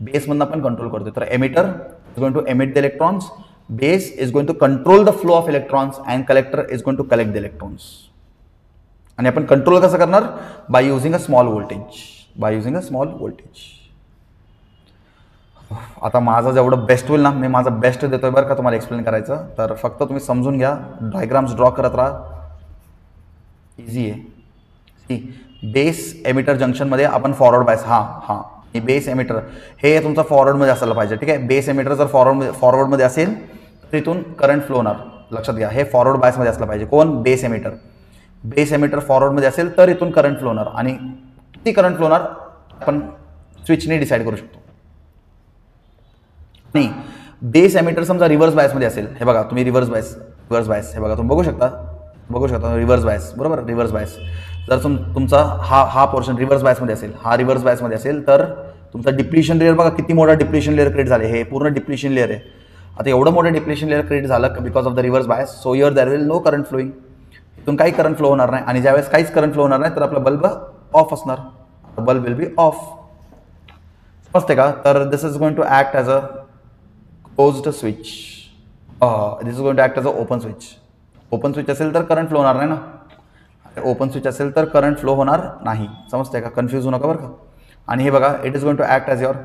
बेसमधून आपण कंट्रोल करतोय. तर emitter is going to emit the electrons base is going to control the flow of electrons and collector is going to collect the electrons आणि आपण कंट्रोल कसं करणार? By using a small voltage by using a small voltage आता माझं जेवढं बेस्ट होईल ना मी माझं बेस्ट देतोय बरं का तुम्हाला एक्सप्लेन करायचं. तर फक्त तुम्ही समजून घ्या. डायग्राम्स ड्रॉ करत राहा. इझी आहे. सी बेस एमिटर जंक्शनमध्ये आपण फॉरवर्ड बायस हां हां. हे बेस एमिटर हे तुमचं फॉरवर्डमध्ये असायला पाहिजे ठीक आहे? बेस एमिटर जर फॉरवर्ड फॉरवर्डमध्ये असेल तर करंट फ्लो होणार. लक्षात घ्या. हे फॉरवर्ड बायसमध्ये असलं पाहिजे. कोण? बेस एमिटर बेस एमिटर फॉरवर्डमध्ये असेल तर इथून करंट फ्लो होणार. आणि किती करंट फ्लो होणार आपण स्विचने डिसाईड करू शकतो. नाही बेस एमिटर समजा रिव्हर्स बायसमध्ये असेल हे बघा तुम्ही रिव्हर्स बायस रिव्हर्स बायस हे बघा तुम्ही बघू शकता. बघू शकता रिव्हर्स बायस बरोबर? रिव्हर्स बायस जर तुम तुमचा हा हा पोर्शन रिव्हर्स बायसमध्ये असेल हा रिव्हर्स बायसमध्ये असेल तर तुमचा डिप्लिशन लेअर बघा किती मोठा डिप्लिशन लेअर क्रिएट झाले हे पूर्ण डिप्लिशन लेअर आहे. आता एवढं मोठं डिप्लिशन लेअर क्रिएट झालं because of the reverse bias so your there will no current flowing इथून काही करंट फ्लो होणार नाही. आणि ज्यावेळेस काहीच करंट फ्लो होणार नाही तर आपला बल्ब ऑफ असणार. बल्ब विल बी ऑफ समजते का? तर this is going to act as a closed switch this is going to act as a open switch open switch असेल तर करंट फ्लो होणार नाही ना? ओपन स्विच असेल तर करंट फ्लो होणार नाही. समजते का? कन्फ्यूज होऊ नका बरं का? आणि हे बघा it is going to act as your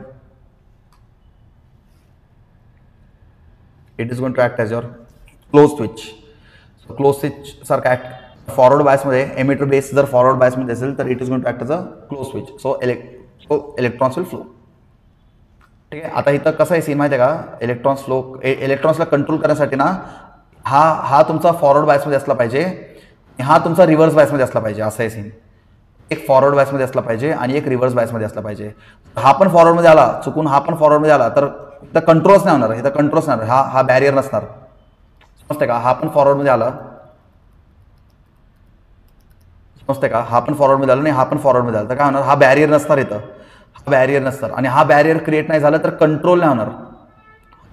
it is going to act as your close switch close switch सारखा ॲक्ट फॉरवर्ड बायसमध्ये एमिटर बेस जर फॉरवर्ड बायसमध्ये असेल तर it is going to act as a close switch so elect so electrons will flow ठीक आहे? आता इथं कसं आहे सीन माहिती आहे का इलेक्ट्रॉन्स फ्लो इलेक्ट्रॉन्सला कंट्रोल करण्यासाठी ना हा हा तुमचा फॉरवर्ड बायसमध्ये असला पाहिजे हा तुमचा रिव्हर्स बायसमध्ये असला पाहिजे असं आहे सीन एक फॉरवर्ड बायसमध्ये असला पाहिजे आणि एक रिव्हर्स बायसमध्ये असला पाहिजे. हा पण फॉरवर्डमध्ये आला चुकून हा पण फॉरवर्डमध्ये आला तर कंट्रोल्स नाही होणार इथं कंट्रोल्स नाही होणार. हा हा बॅरियर नसणार. समजते का? हा पण फॉरवर्डमध्ये आला. समजते का? हा पण फॉरवर्डमध्ये आला नाही हा पण फॉरवर्डमध्ये आला. तर काय होणार? हा बॅरियर नसणार इथं. हा बॅरियर नसणार. आणि हा बॅरियर क्रिएट नाही झाला तर कंट्रोल नाही होणार.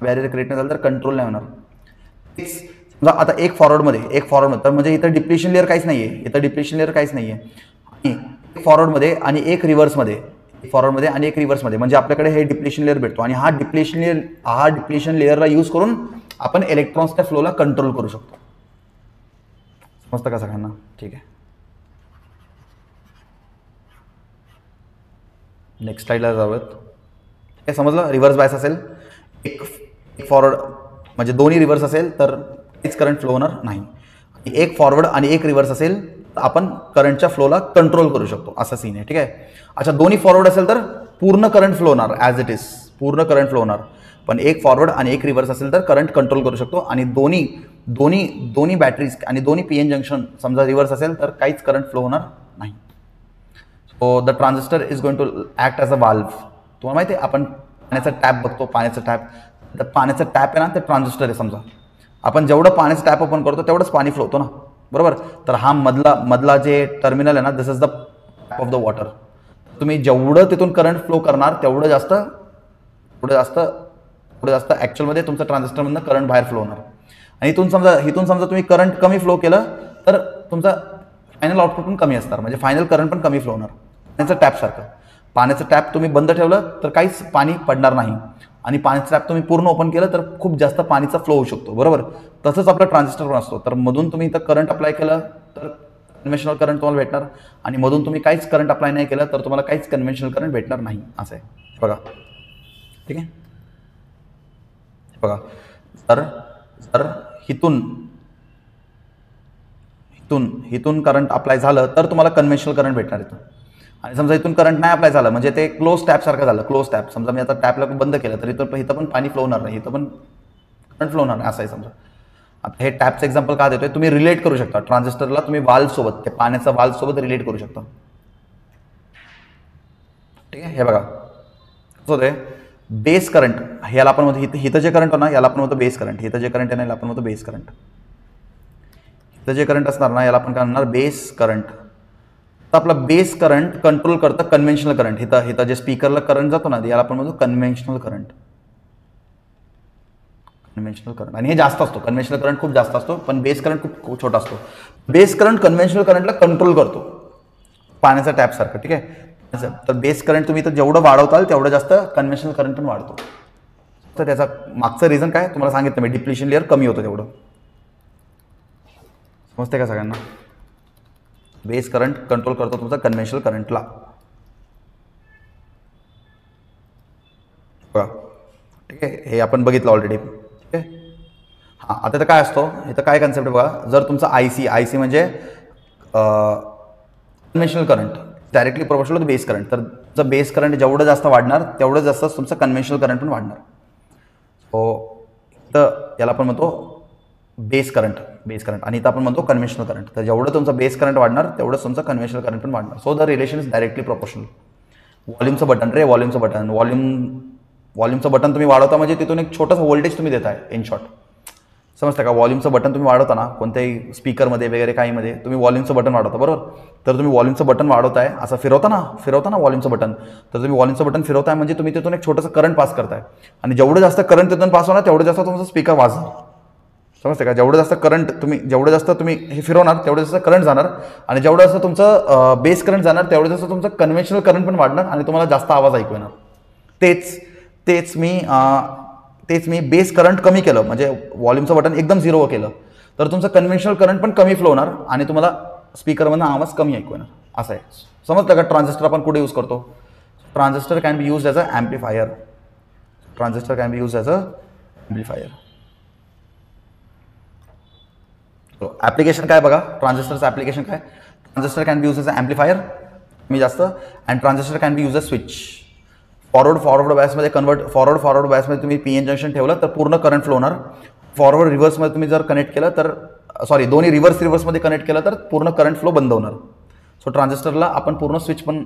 बॅरियर क्रिएट नाही झालं तर कंट्रोल नाही होणार. समजा आता एक फॉरवर्डमध्ये एक फॉरवर्डमध्ये तर म्हणजे इथं डिप्लेशन लेअर काहीच नाही आहे इथं डिप्लेशन लेअर काहीच नाही आहे आणि फॉरवर्डमध्ये आणि एक रिव्हर्समध्ये फॉरवर्डमध्ये आणि एक रिव्हर्समध्ये म्हणजे आपल्याकडे हे डिप्लेशन लेअर भेटतो. आणि हा डिप्लेशन लेअर हा डिप्लेशन लेअरला यूज करून आपण इलेक्ट्रॉन्सच्या फ्लोला कंट्रोल करू शकतो. समजतं का सगळ्यांना? ठीक आहे. नेक्स्ट स्लाईडला जाऊयात. हे समजलं? रिव्हर्स बायस असेल. एक फॉरवर्ड म्हणजे दोन्ही रिव्हर्स असेल तर काहीच करंट फ्लो होणार नाही. एक फॉरवर्ड आणि एक रिव्हर्स असेल तर आपण करंटच्या फ्लोला कंट्रोल करू शकतो. असा सीन आहे. ठीक आहे? अच्छा दोन्ही फॉरवर्ड असेल तर पूर्ण करंट फ्लो होणार ॲज इट इज पूर्ण करंट फ्लो होणार. पण एक फॉरवर्ड आणि एक रिव्हर्स असेल तर करंट कंट्रोल करू शकतो. आणि दोन्ही दोन्ही दोन्ही बॅटरीज आणि दोन्ही पी एन जंक्शन समजा रिव्हर्स असेल तर काहीच करंट फ्लो होणार नाही. So the transistor is going to act as a valve तुम्हाला माहिती आहे आपण पाण्याचा टॅप बघतो पाण्याचा टॅप तर पाण्याचा टॅप आहे ना ते ट्रान्झिस्टर आहे समजा. आपण जेवढं पाण्याचं टॅप ओपन करतो तेवढंच पाणी फ्लो होतो ना. बरोबर? तर हा मधला मधला जे टर्मिनल आहे ना this is the tap of the water तुम्ही जेवढं तिथून करंट फ्लो करणार तेवढं जास्त तेवढं जास्त पुढे जास्त ॲक्च्युअलमध्ये तुमचं ट्रान्झिस्टरमधनं करंट बाहेर फ्लो होणार. आणि इथून समजा इथून समजा तुम्ही करंट कमी फ्लो केलं तर तुमचा फायनल आउटपुट पण कमी असणार. म्हणजे फायनल करंट पण कमी फ्लो होणार. त्यांचं टॅपसारखं पाण्याचं टॅप तुम्ही बंद ठेवलं तर काहीच पाणी पडणार नाही. आणि पाण्याचं टॅप तुम्ही पूर्ण ओपन केलं तर खूप जास्त पाणीचा फ्लो होऊ शकतो. बरोबर? तसंच आपला ट्रान्झिस्टर पण असतो. तर मधून तुम्ही इथं करंट अप्लाय केलं तर कन्व्हेन्शनल करंट तुम्हाला भेटणार. आणि मधून तुम्ही काहीच करंट अप्लाय नाही केलं तर तुम्हाला काहीच कन्व्हेन्शनल करंट भेटणार नाही. असं आहे. बघा. ठीक आहे? बघा. तर तर हिथून हिथून हिथून करंट अप्लाय झालं तर तुम्हाला कन्व्हेन्शनल करंट भेटणार इथून. आणि समजा इथून करंट नाही अप्लाय झालं म्हणजे ते क्लोज टॅपसारखं झालं क्लोज टॅप समजा मी आता टॅपला बंद केलं तर इथं इथं पण पाणी फ्लो होणार नाही इथं पण करंट फ्लो होणार नाही असं आहे समजा. आता हे टॅपचं एक्झाम्पल का देतोय? तुम्ही रिलेट करू शकता. ट्रान्झिस्टरला तुम्ही वाल्वसोबत ते पाण्याचा वाल्वसोबत रिलेट करू शकता. ठीक आहे? हे बघा. कसं होतंय बेस करंट ह्याला आपण म्हणतो हिथं हिथं जे करंट ना याला आपण म्हणतो बेस करंट. हिथं जे करंट आहे ना याला आपण म्हणतो बेस करंट. हिथं जे करंट असणार ना याला आपण काय म्हणणार? Base current. तर आपला बेस करंट कंट्रोल करतं कन्व्हेन्शनल करंट हिथं हिथं जे स्पीकरला करंट जातो ना याला आपण म्हणतो कन्व्हेन्शनल करंट कन्व्हेन्शनल करंट आणि हे जास्त असतो. कन्व्हेन्शनल करंट खूप जास्त असतो पण बेस करंट खूप छोटा असतो. बेस करंट कन्व्हेन्शनल करंटला कंट्रोल करतो. पाण्याचा टॅपसारखं ठीक आहे? तर बेस करंट तुम्ही तर जेवढं वाढवताल तेवढं जास्त कन्व्हेन्शनल करंट पण वाढतो. तर त्याचा मागचं रिझन काय? तुम्हाला सांगितलं मी डिप्लिशन लेअर कमी होतं तेवढं. समजते का सगळ्यांना? बेस करंट कंट्रोल करतो तुमचा कन्व्हेन्शनल करंटला ठीक आहे? हे आपण बघितलं ऑलरेडी ठीक आहे? हां आता तर काय असतो? इथं काय कन्सेप्ट बघा. जर तुमचा आय सी आय सी म्हणजे conventional current directly proportional to base current तर जर बेस करंट जेवढं जास्त वाढणार तेवढं जास्त तुमचं कन्व्हेन्शनल करंट पण वाढणार. सो तर याला आपण म्हणतो बेस करंट बेस करंट आणि इथं आपण म्हणतो कन्व्हेन्शनल करंट तर जेवढं तुमचं बेस करंट वाढणार तेवढंच तुमचं कन्व्हेन्शनल करंट पण वाढणार. So the relation is directly proportional व्हॉल्यूमचं button रे व्हॉल्यूमचं बटन व्हॉल्यूम व्हॉल्यूमचं बटन तुम्ही वाढवता म्हणजे तिथून एक छोटंसं व्होल्टेज तुम्ही देताय इन शॉर्ट समजतं का? व्हॉल्यूमचं बटन तुम्ही वाढवता ना कोणत्याही स्पीकरमध्ये वगैरे काहीमध्ये तुम्ही व्हॉल्यूमचं बटन वाढवता बरोबर? तर तुम्ही व्हॉल्यूमचं बटन वाढवताय असं फिरवता ना फिरवता ना व्हॉल्यूमचं बटन तर तुम्ही व्हॉल्यूमचं बटन फिरवताय म्हणजे तुम्ही तिथून एक छोटंसं करंट पास करताय. आणि जेवढं जास्त करंट तिथून पास होणार तेवढं जास्त तुमचं स्पीकर वाजणार. समजते का? जेवढं जास्त करंट तुम्ही जेवढं जास्त तुम्ही हे फिरवणार तेवढं जास्त करंट जाणार. आणि जेवढं जास्त तुमचं बेस करंट जाणार तेवढं जास्त तुमचं कन्व्हेन्शनल करंट पण वाढणार आणि तुम्हाला जास्त आवाज ऐकू येणार. तेच तेच मी तेच मी बेस करंट कमी केलं. म्हणजे व्हॉल्यूमचं बटन एकदम झिरो केलं. तर तुमचं कन्व्हेन्शनल करंट पण कमी फ्लो होणार आणि तुम्हाला स्पीकरमधनं आवाज कमी ऐकू येणार. असं आहे. समजतं का? ट्रान्झिस्टर आपण कुठे यूज करतो? Transistor can be use as a amplifier transistor can be use as a amplifier application काय बघा? ट्रान्झिस्टरचं ॲप्लिकेशन काय? Transistor can be use as a amplifier मी जास्त. And transistor can be use a switch forward forward बॅसमध्ये convert forward forward बॅसमध्ये तुम्ही पी एन जंक्शन ठेवलं तर पूर्ण करंट फ्लो होणार. फॉरवर्ड रिव्हर्समध्ये तुम्ही जर कनेक्ट केलं तर सॉरी दोन्ही रिव्हर्स रिव्हर्समध्ये कनेक्ट केलं तर पूर्ण करंट फ्लो बंद होणार. सो ट्रान्झिस्टरला आपण पूर्ण स्विच पण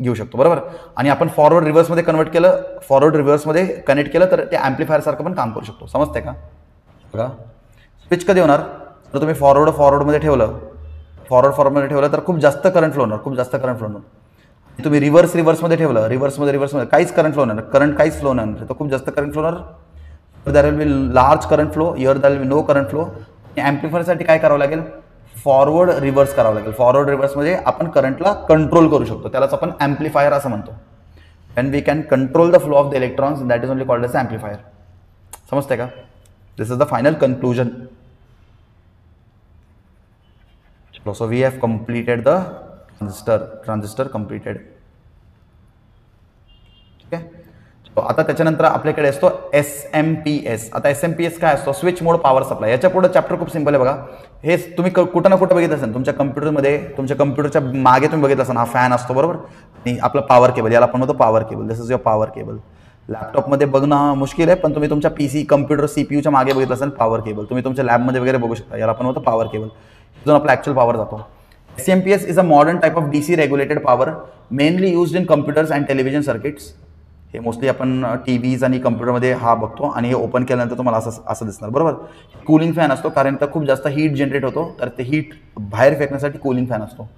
घेऊ शकतो बरोबर? आणि आपण फॉरवर्ड रिव्हर्समध्ये कन्वर्ट केलं फॉरवर्ड रिव्हर्समध्ये कनेक्ट केलं तर ते ॲम्प्लिफायरसारखं पण काम करू शकतो. समजते का? बघा. स्विच कधी होणार? जर तुम्ही फॉरवर्ड फॉरवर्डमध्ये ठेवलं फॉरवर्ड फॉरवर्डमध्ये ठेवलं तर खूप जास्त करंट फ्लो होणार खूप जास्त करंट फ्लो होणार. तुम्ही रिव्हर्स रिव्हर्समध्ये ठेवलं. रिव्हर्समध्ये रिव्हर्समध्ये काहीच करंट फ्लो होणार करंट काहीच फ्लो होणार तर खूप जास्त करंट फ्लो होणार there will be large current flow here there will be no current flow आणि ॲम्प्लिफायरसाठी काय करावं लागेल? फॉरवर्ड रिव्हर्स करावं लागेल. फॉरवर्ड रिव्हर्समध्ये आपण करंटला कंट्रोल करू शकतो. त्यालाच आपण ॲम्प्लिफायर असं म्हणतो. And we can control the flow of the electrons that is only called as amplifier समजते का? This is the final conclusion so we have completed the transistor transistor completed ठीक आहे? आता त्याच्यानंतर आपल्याकडे असतो एस एम पी एस आता एस एम पी एस काय असतो? स्विच मोड पॉवर सप्लाय याच्यापुढे चॅप्टर खूप सिंपल आहे बघा. हे तुम्ही क- कुठं ना कुठं बघितलं असेल. तुमच्या कम्प्युटरमध्ये तुमच्या कम्प्युटरच्या मागे तुम्ही बघितलं असाल. हा फॅन असतो बरोबर? आणि आपला पॉवर केबल याला आपण म्हणतो power cable this is your power cable लॅपटॉपमध्ये बघणं मुश्किल आहे पण तुम्ही तुमच्या P C computer C P यूच्या मागे बघितलं असेल पॉवर केबल तुम्ही तुमच्या लॅबमध्ये वगैरे बघू शकता. याला आपण म्हणतो पॉवर केबल तिथून आपला ॲक्च्युअल पॉवर जातो. SMPS is a modern type of DC regulated power mainly used in computers and television circuits. हे मोस्टली आपण टी व्हीज आणि कम्प्युटरमध्ये हा बघतो आणि हे ओपन केल्यानंतर तुम्हाला असं असं दिसणार. बरोबर? कूलिंग फॅन असतो कारण तर खूप जास्त हीट जनरेट होतो तर ते हीट बाहेर फेकण्यासाठी कूलिंग फॅन असतो.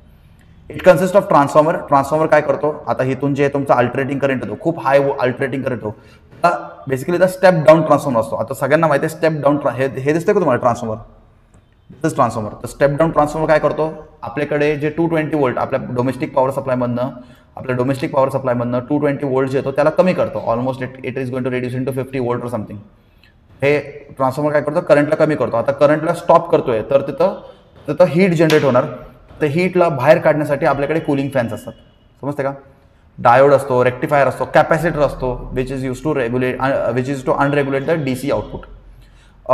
It consist of transformer transformer काय करतो? आता इथून जे तुमचा अल्टरेटिंग करंट येतो खूप हाय अल्टरेटिंग करंट होतो basically the step down transformer असतो. आता सगळ्यांना माहिती आहे स्टेप डाऊन हे हे दिसतं का तुम्हाला ट्रान्सफॉर्मर दिस ट्रान्सफॉर्मर तर स्टेप डाऊन ट्रान्सफॉर्मर काय करतो? आपल्याकडे जे टू ट्वेंटी वोल्ट आपल्या डोमेस्टिक पॉवर सप्लायमधनं आपल्या डोमेस्टिक पॉवर सप्लायमधनं टू ट्वेंटी वोल्ट जे येतो त्याला कमी करतो. Almost it it is going to reduce in to fifty volt or something हे ट्रान्सफॉर्मर काय करतो? करंटला कमी करतो. आता करंटला स्टॉप करतोय तर तिथं तिथं हीट जनरेट होणार. तर हीटला बाहेर काढण्यासाठी आपल्याकडे कूलिंग फॅन्स असतात. समजते का? डायोड असतो रेक्टिफायर असतो कॅपॅसिटर असतो which is use to regulate which is to unregulate the D C output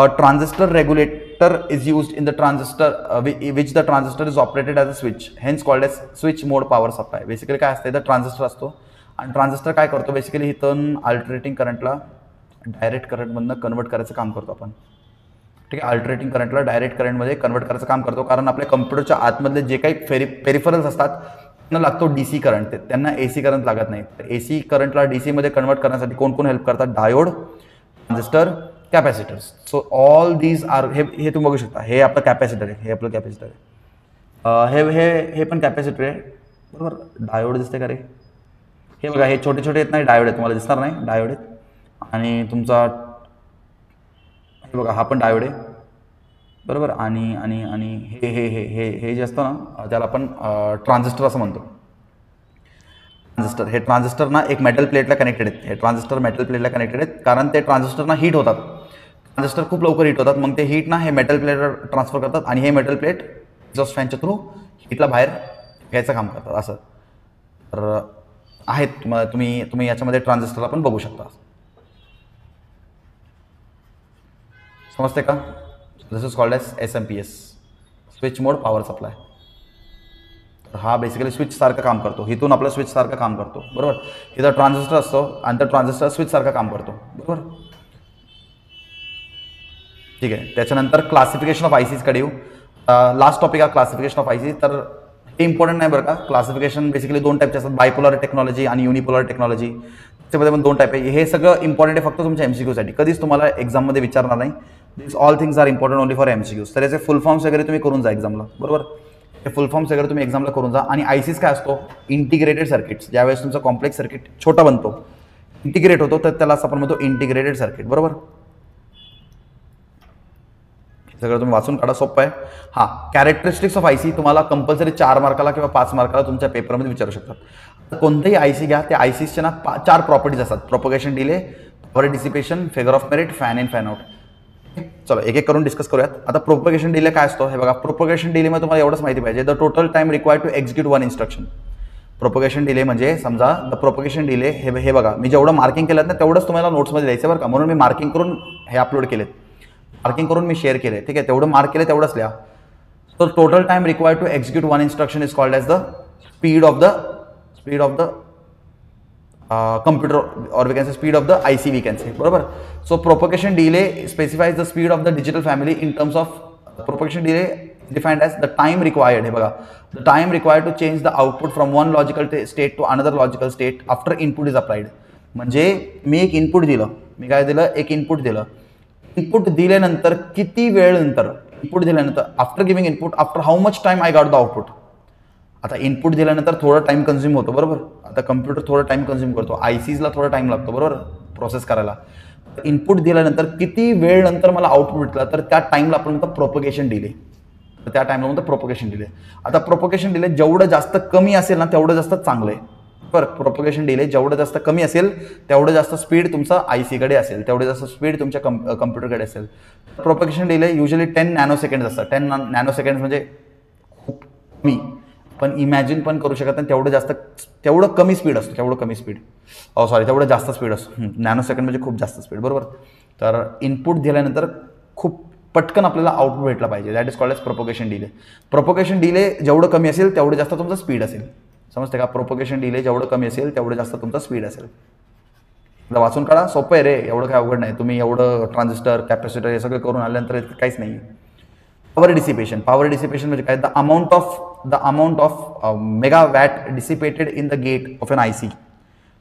a transistor regulator is used in the transistor uh, which the transistor is operated as a switch hence called as switch mode power supply. Basically काय असतं इथं ट्रान्झिस्टर असतो. आणि ट्रान्झिस्टर काय करतो? बेसिकली इथून अल्टरेटिंग करंटला डायरेक्ट करंटमधनं कन्वर्ट करायचं काम करतो आपण. ठीक आहे? अल्टरेटिंग करंटला डायरेक्ट करंटमध्ये कन्वर्ट करायचं काम करतो. कारण आपल्या कम्प्युटरच्या आतमधले जे काही फेरी पेरिफरल्स असतात त्यांना लागतो डी सी करंट त्यांना ए सी करंट लागत नाही. तर ए सी करंटला डी सीमध्ये कन्वर्ट करण्यासाठी कोण कोण हेल्प करतात? Diode transistor capacitors so all these are हे हे तुम्ही बघू शकता. हे आपलं कॅपॅसिटर आहे. हे आपलं कॅपॅसिटर आहे. हे हे हे पण कॅपॅसिटर आहे. बरोबर? डायोड दिसते का रे? हे बघा हे छोटे छोटे आहेत नाही डायोड आहेत. तुम्हाला दिसणार नाही डायोड आहेत. आणि तुमचा हे बघा हा पण डायोड आहे. बरोबर? आणि आणि आणि हे हे हे हे हे जे असतं ना त्याला आपण ट्रान्झिस्टर असं म्हणतो. ट्रान्झिस्टर हे ट्रान्झिस्टर ना एक मेटल प्लेटला कनेक्टेड आहेत. हे ट्रान्झिस्टर मेटल प्लेटला कनेक्टेड आहेत. कारण ते ट्रान्झिस्टर ना हीट होतात. ट्रान्झिस्टर खूप लवकर हीट होतात. मग ते हीट ना हे मेटल प्लेटवर ट्रान्सफर करतात आणि हे मेटल प्लेट एक्झॉस्ट फॅनच्या थ्रू हीटला बाहेर घ्यायचं काम करतात. असं. तर आहेत. तुम्हाला तुम्ही तुम्ही याच्यामध्ये ट्रान्झिस्टरला पण बघू शकता. समजते का? This is called S S M P S switch mode power supply तर हा बेसिकली स्विच सारखं काम करतो. इथून आपलं स्विच सारखं काम करतो. बरोबर? इथं ट्रान्झिस्टर असतो आणि तर ट्रान्झिस्टर स्विच सारखं काम करतो. बरोबर? ठीक आहे. त्याच्यानंतर क्लासिफिकेशन ऑफ आयसीजकडे येऊ. लास्ट टॉपिक हा क्लासिफिकेशन ऑफ आयसी तर हे इम्पॉर्टंट नाही बरं का? क्लासिफिकेशन बेसिकली दोन टाईपचे असतात. बायपोलर टेक्नॉलॉजी आणि युनिपोलर टेक्नॉलॉजी त्याच्यामध्ये पण दोन टाईप आहे. हे सगळं इम्पॉर्टंट आहे फक्त तुमच्या एमसीक्यूसाठी कधीच तुम्हाला एक्झाममध्ये विचारणार नाही. This all things are important only for MCQs तर याचे फुल फॉर्म्स वगैरे तुम्ही करून जा एक्झामला बरोबर? हे फुल फॉर्म्स वगैरे तुम्ही एक्झामला करून जा. आणि आयसीज काय असतो? इंटिग्रेटेड सर्किट्स ज्यावेळेस तुमचं कॉम्प्लेक्स सर्किट छोटा बनतो. इंटिग्रेट होतो तर त्याला असं आपण म्हणतो इंटिग्रेटेड सर्किट बरोबर? सगळं तुम्ही वाचून काढा सोपं आहे. हां कॅरेक्टरिस्टिक्स ऑफ आय सी तुम्हाला कंपल्सरी चार मार्काला किंवा पाच मार्काला तुमच्या पेपरमध्ये विचारू शकतात. तर कोणतेही आय सी घ्या त्या आय सीच्या ना पा चार प्रॉपर्टीज असतात. Propagation delay power dissipation figure of merit fan in fan out चलो एक एक करून डिस्कस करूयात. आता प्रोपोगेशन डिले काय असतो? हे बघा प्रोपोगेशन डिलेमध्ये तुम्हाला एवढंच माहिती पाहिजे. The total time required to execute one instruction propagation delay म्हणजे समजा द प्रोपोगेशन डिले हे हे बघा मी जेवढं मार्किंग केलं ना तेवढंच तुम्हाला नोट्समध्ये द्यायचं बरं का. म्हणून मी मार्किंग करून हे अपलोड केलेत. मार्किंग करून मी शेअर केले. ठीक आहे तेवढं मार्क केलं तेवढंच लिहा. तर total time required to execute one instruction is called as the speed of the speed of the computer we can say speed of the I C we can say बरोबर? So propagation delay specifies the speed of the digital family in terms of propagation delay defined as the time required हे बघा the time required to change the output from one logical state to another logical state after input is applied म्हणजे मी एक इनपुट दिलं. मी काय दिलं? एक इनपुट दिलं. इनपुट दिल्यानंतर किती वेळनंतर इनपुट दिल्यानंतर after giving input after how much time I got the output आता इनपुट दिल्यानंतर थोडा टाईम कन्झ्युम होतो बरोबर? आता कम्प्युटर थोडा टाईम कन्झ्युम करतो आय सीजला थोडा टाईम लागतो बरोबर? प्रोसेस करायला. इनपुट दिल्यानंतर किती वेळ नंतर मला आउटपुट भेटलं तर त्या टाईमला आपण म्हणतो प्रोपोगेशन डिले तर त्या टाईमला म्हणतो प्रोपोगेशन डिले आता प्रोपोगेशन डिले जेवढं जास्त कमी असेल ना तेवढं जास्त चांगलं आहे. बरं प्रोपोगेशन डिले जेवढं जास्त कमी असेल तेवढं जास्त स्पीड तुमचं आय सीकडे असेल. तेवढं जास्त स्पीड तुमच्या कम कम्प्युटरकडे असेल. Propagation delay usually ten nano seconds असतात टेन नॅनो सेकंड्स म्हणजे खूप कमी. पण इमॅजिन पण करू शकत नाही तेवढं जास्त तेवढं कमी स्पीड असतो तेवढं कमी स्पीड ओ सॉरी तेवढं जास्त स्पीड असतो. नॅनो सेकंड म्हणजे खूप जास्त स्पीड बरोबर? तर इनपुट दिल्यानंतर खूप पटकन आपल्याला आउटपुट भेटला पाहिजे. That is called as propagation delay propagation delay जेवढं कमी असेल तेवढं जास्त तुमचं स्पीड असेल. समजते का? प्रोपोगेशन डिले जेवढं कमी असेल तेवढं जास्त तुमचं स्पीड असेल. तर वाचून काढा सोपं आहे रे एवढं काय अवघड नाही. तुम्ही एवढं ट्रान्झिस्टर कॅपॅसिटर हे सगळं करून आल्यानंतर काहीच नाही पॉवर डिसिपेशन पॉवर डिसिपेशन म्हणजे काय? The amount of the amount of mega watt dissipated in the gate of an I C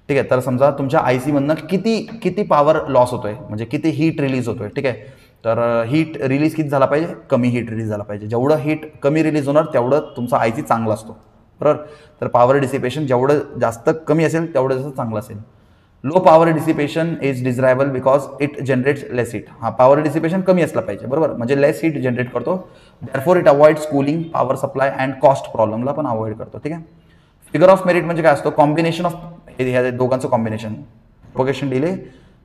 ठीक आहे तर समजा तुमच्या आय सीमधनं किती किती पॉवर लॉस होतोय? म्हणजे किती हीट रिलीज होतोय? ठीक आहे तर uh, हीट रिलीज किती झाला पाहिजे? कमी हीट रिलीज झाला पाहिजे. जेवढं हीट कमी रिलीज होणार तेवढं तुमचा आय सी चांगला असतो. बरोबर? तर पॉवर डिसिपेशन जेवढं जास्त कमी असेल तेवढं जास्त चांगलं असेल. Low power dissipation is desirable because it generates less heat हा पॉवर डिसिपेशन कमी असला पाहिजे बरोबर? म्हणजे लेस हीट जनरेट करतो. Therefore it avoids cooling power supply and cost प्रॉब्लेमला पण अवॉइड करतो ठीक आहे? फिगर ऑफ मेरिट म्हणजे काय असतो? कॉम्बिनेशन ऑफ हे ह्या दोघांचं combination propagation delay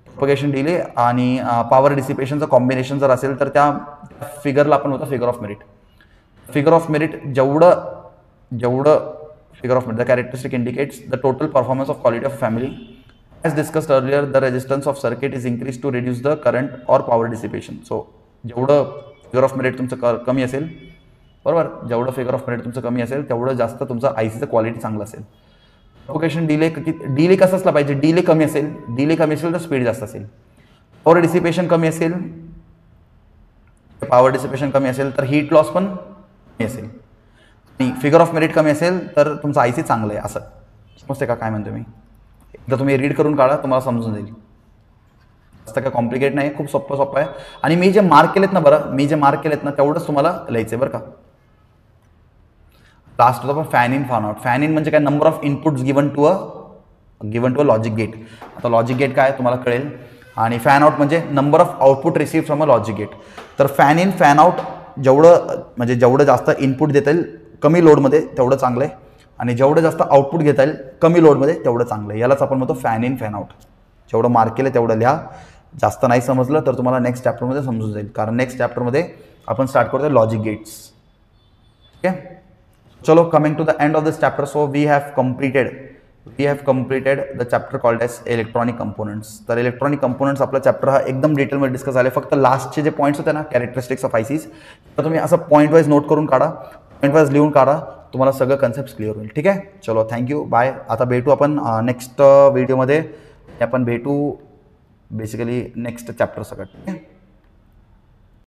propagation delay आणि पॉवर डिसिपेशनचं कॉम्बिनेशन जर असेल तर त्या फिगरला आपण होतं figure of merit figure of merit जेवढं जेवढं figure of merit the characteristic indicates the total performance of quality of family as discussed earlier the resistance of circuit is increase to reduce the current or power dissipation so जेवढं फिगर ऑफ मेरिट तुमचं क कमी असेल बरोबर? जेवढं फिगर ऑफ मेरिट तुमचं कमी असेल तेवढं जास्त तुमचं आय सीचं क्वालिटी चांगलं असेल. प्रोकेशन डिले किती डिले कसं असला पाहिजे? डिले कमी असेल. डिले कमी असेल तर स्पीड जास्त असेल. पॉवर डिसिपेशन कमी असेल पॉवर डिसिपेशन कमी असेल तर हीट लॉस पण कमी असेल. आणि फिगर ऑफ मेरिट कमी असेल तर तुमचं आय सी चांगलं आहे असं. समजते का काय म्हणतो मी? एकदा तुम्ही रीड करून काढा तुम्हाला समजून जाईल. असं काय कॉम्प्लिकेट नाही खूप सोपं सोपं आहे. आणि मी जे मार्क केलेत ना बरं मी जे मार्क केलेत ना तेवढंच तुम्हाला लिहायचं आहे बरं का. लास्ट होतं पण fan in fan out fan in म्हणजे काय? Number of inputs given to a given to a logic gate आता लॉजिक गेट काय तुम्हाला कळेल. आणि फॅन आउट म्हणजे number of output receive from a logic gate तर फॅन इन फॅन आउट जेवढं म्हणजे जेवढं जास्त इनपुट देता येईल कमी लोडमध्ये तेवढं चांगलं आहे. आणि जेवढं जास्त आउटपुट घेता येईल कमी लोडमध्ये तेवढं चांगलं आहे. यालाच आपण म्हणतो फॅन इन फॅन आउट जेवढं मार्क केलं तेवढं लिहा. जास्त नाही समजलं तर तुम्हाला नेक्स्ट चॅप्टरमध्ये समजून जाईल. कारण नेक्स्ट चॅप्टरमध्ये आपण स्टार्ट करतो लॉजिक गेट्स ठीक आहे चलो coming to the end of this chapter so we have completed we have completed the chapter called as electronic components तर इलेक्ट्रॉनिक कंपोनंट्स आपला चॅप्टर हा एकदम डिटेलमध्ये डिस्कस झाले. फक्त लास्टचे जे पॉईंट्स होते ना कॅरेक्टरिस्टिक्स ऑफ आयसीज तर तुम्ही असं पॉईंट वाईज नोट करून काढा. पॉईंट वाईज लिहून काढा. तुम्हाला सगळं कन्सेप्ट क्लिअर होईल. ठीक आहे? चलो थँक्यू बाय आता भेटू आपण नेक्स्ट व्हिडिओमध्ये आपण भेटू बेसिकली नेक्स्ट चॅप्टर सगळं. ठीक आहे?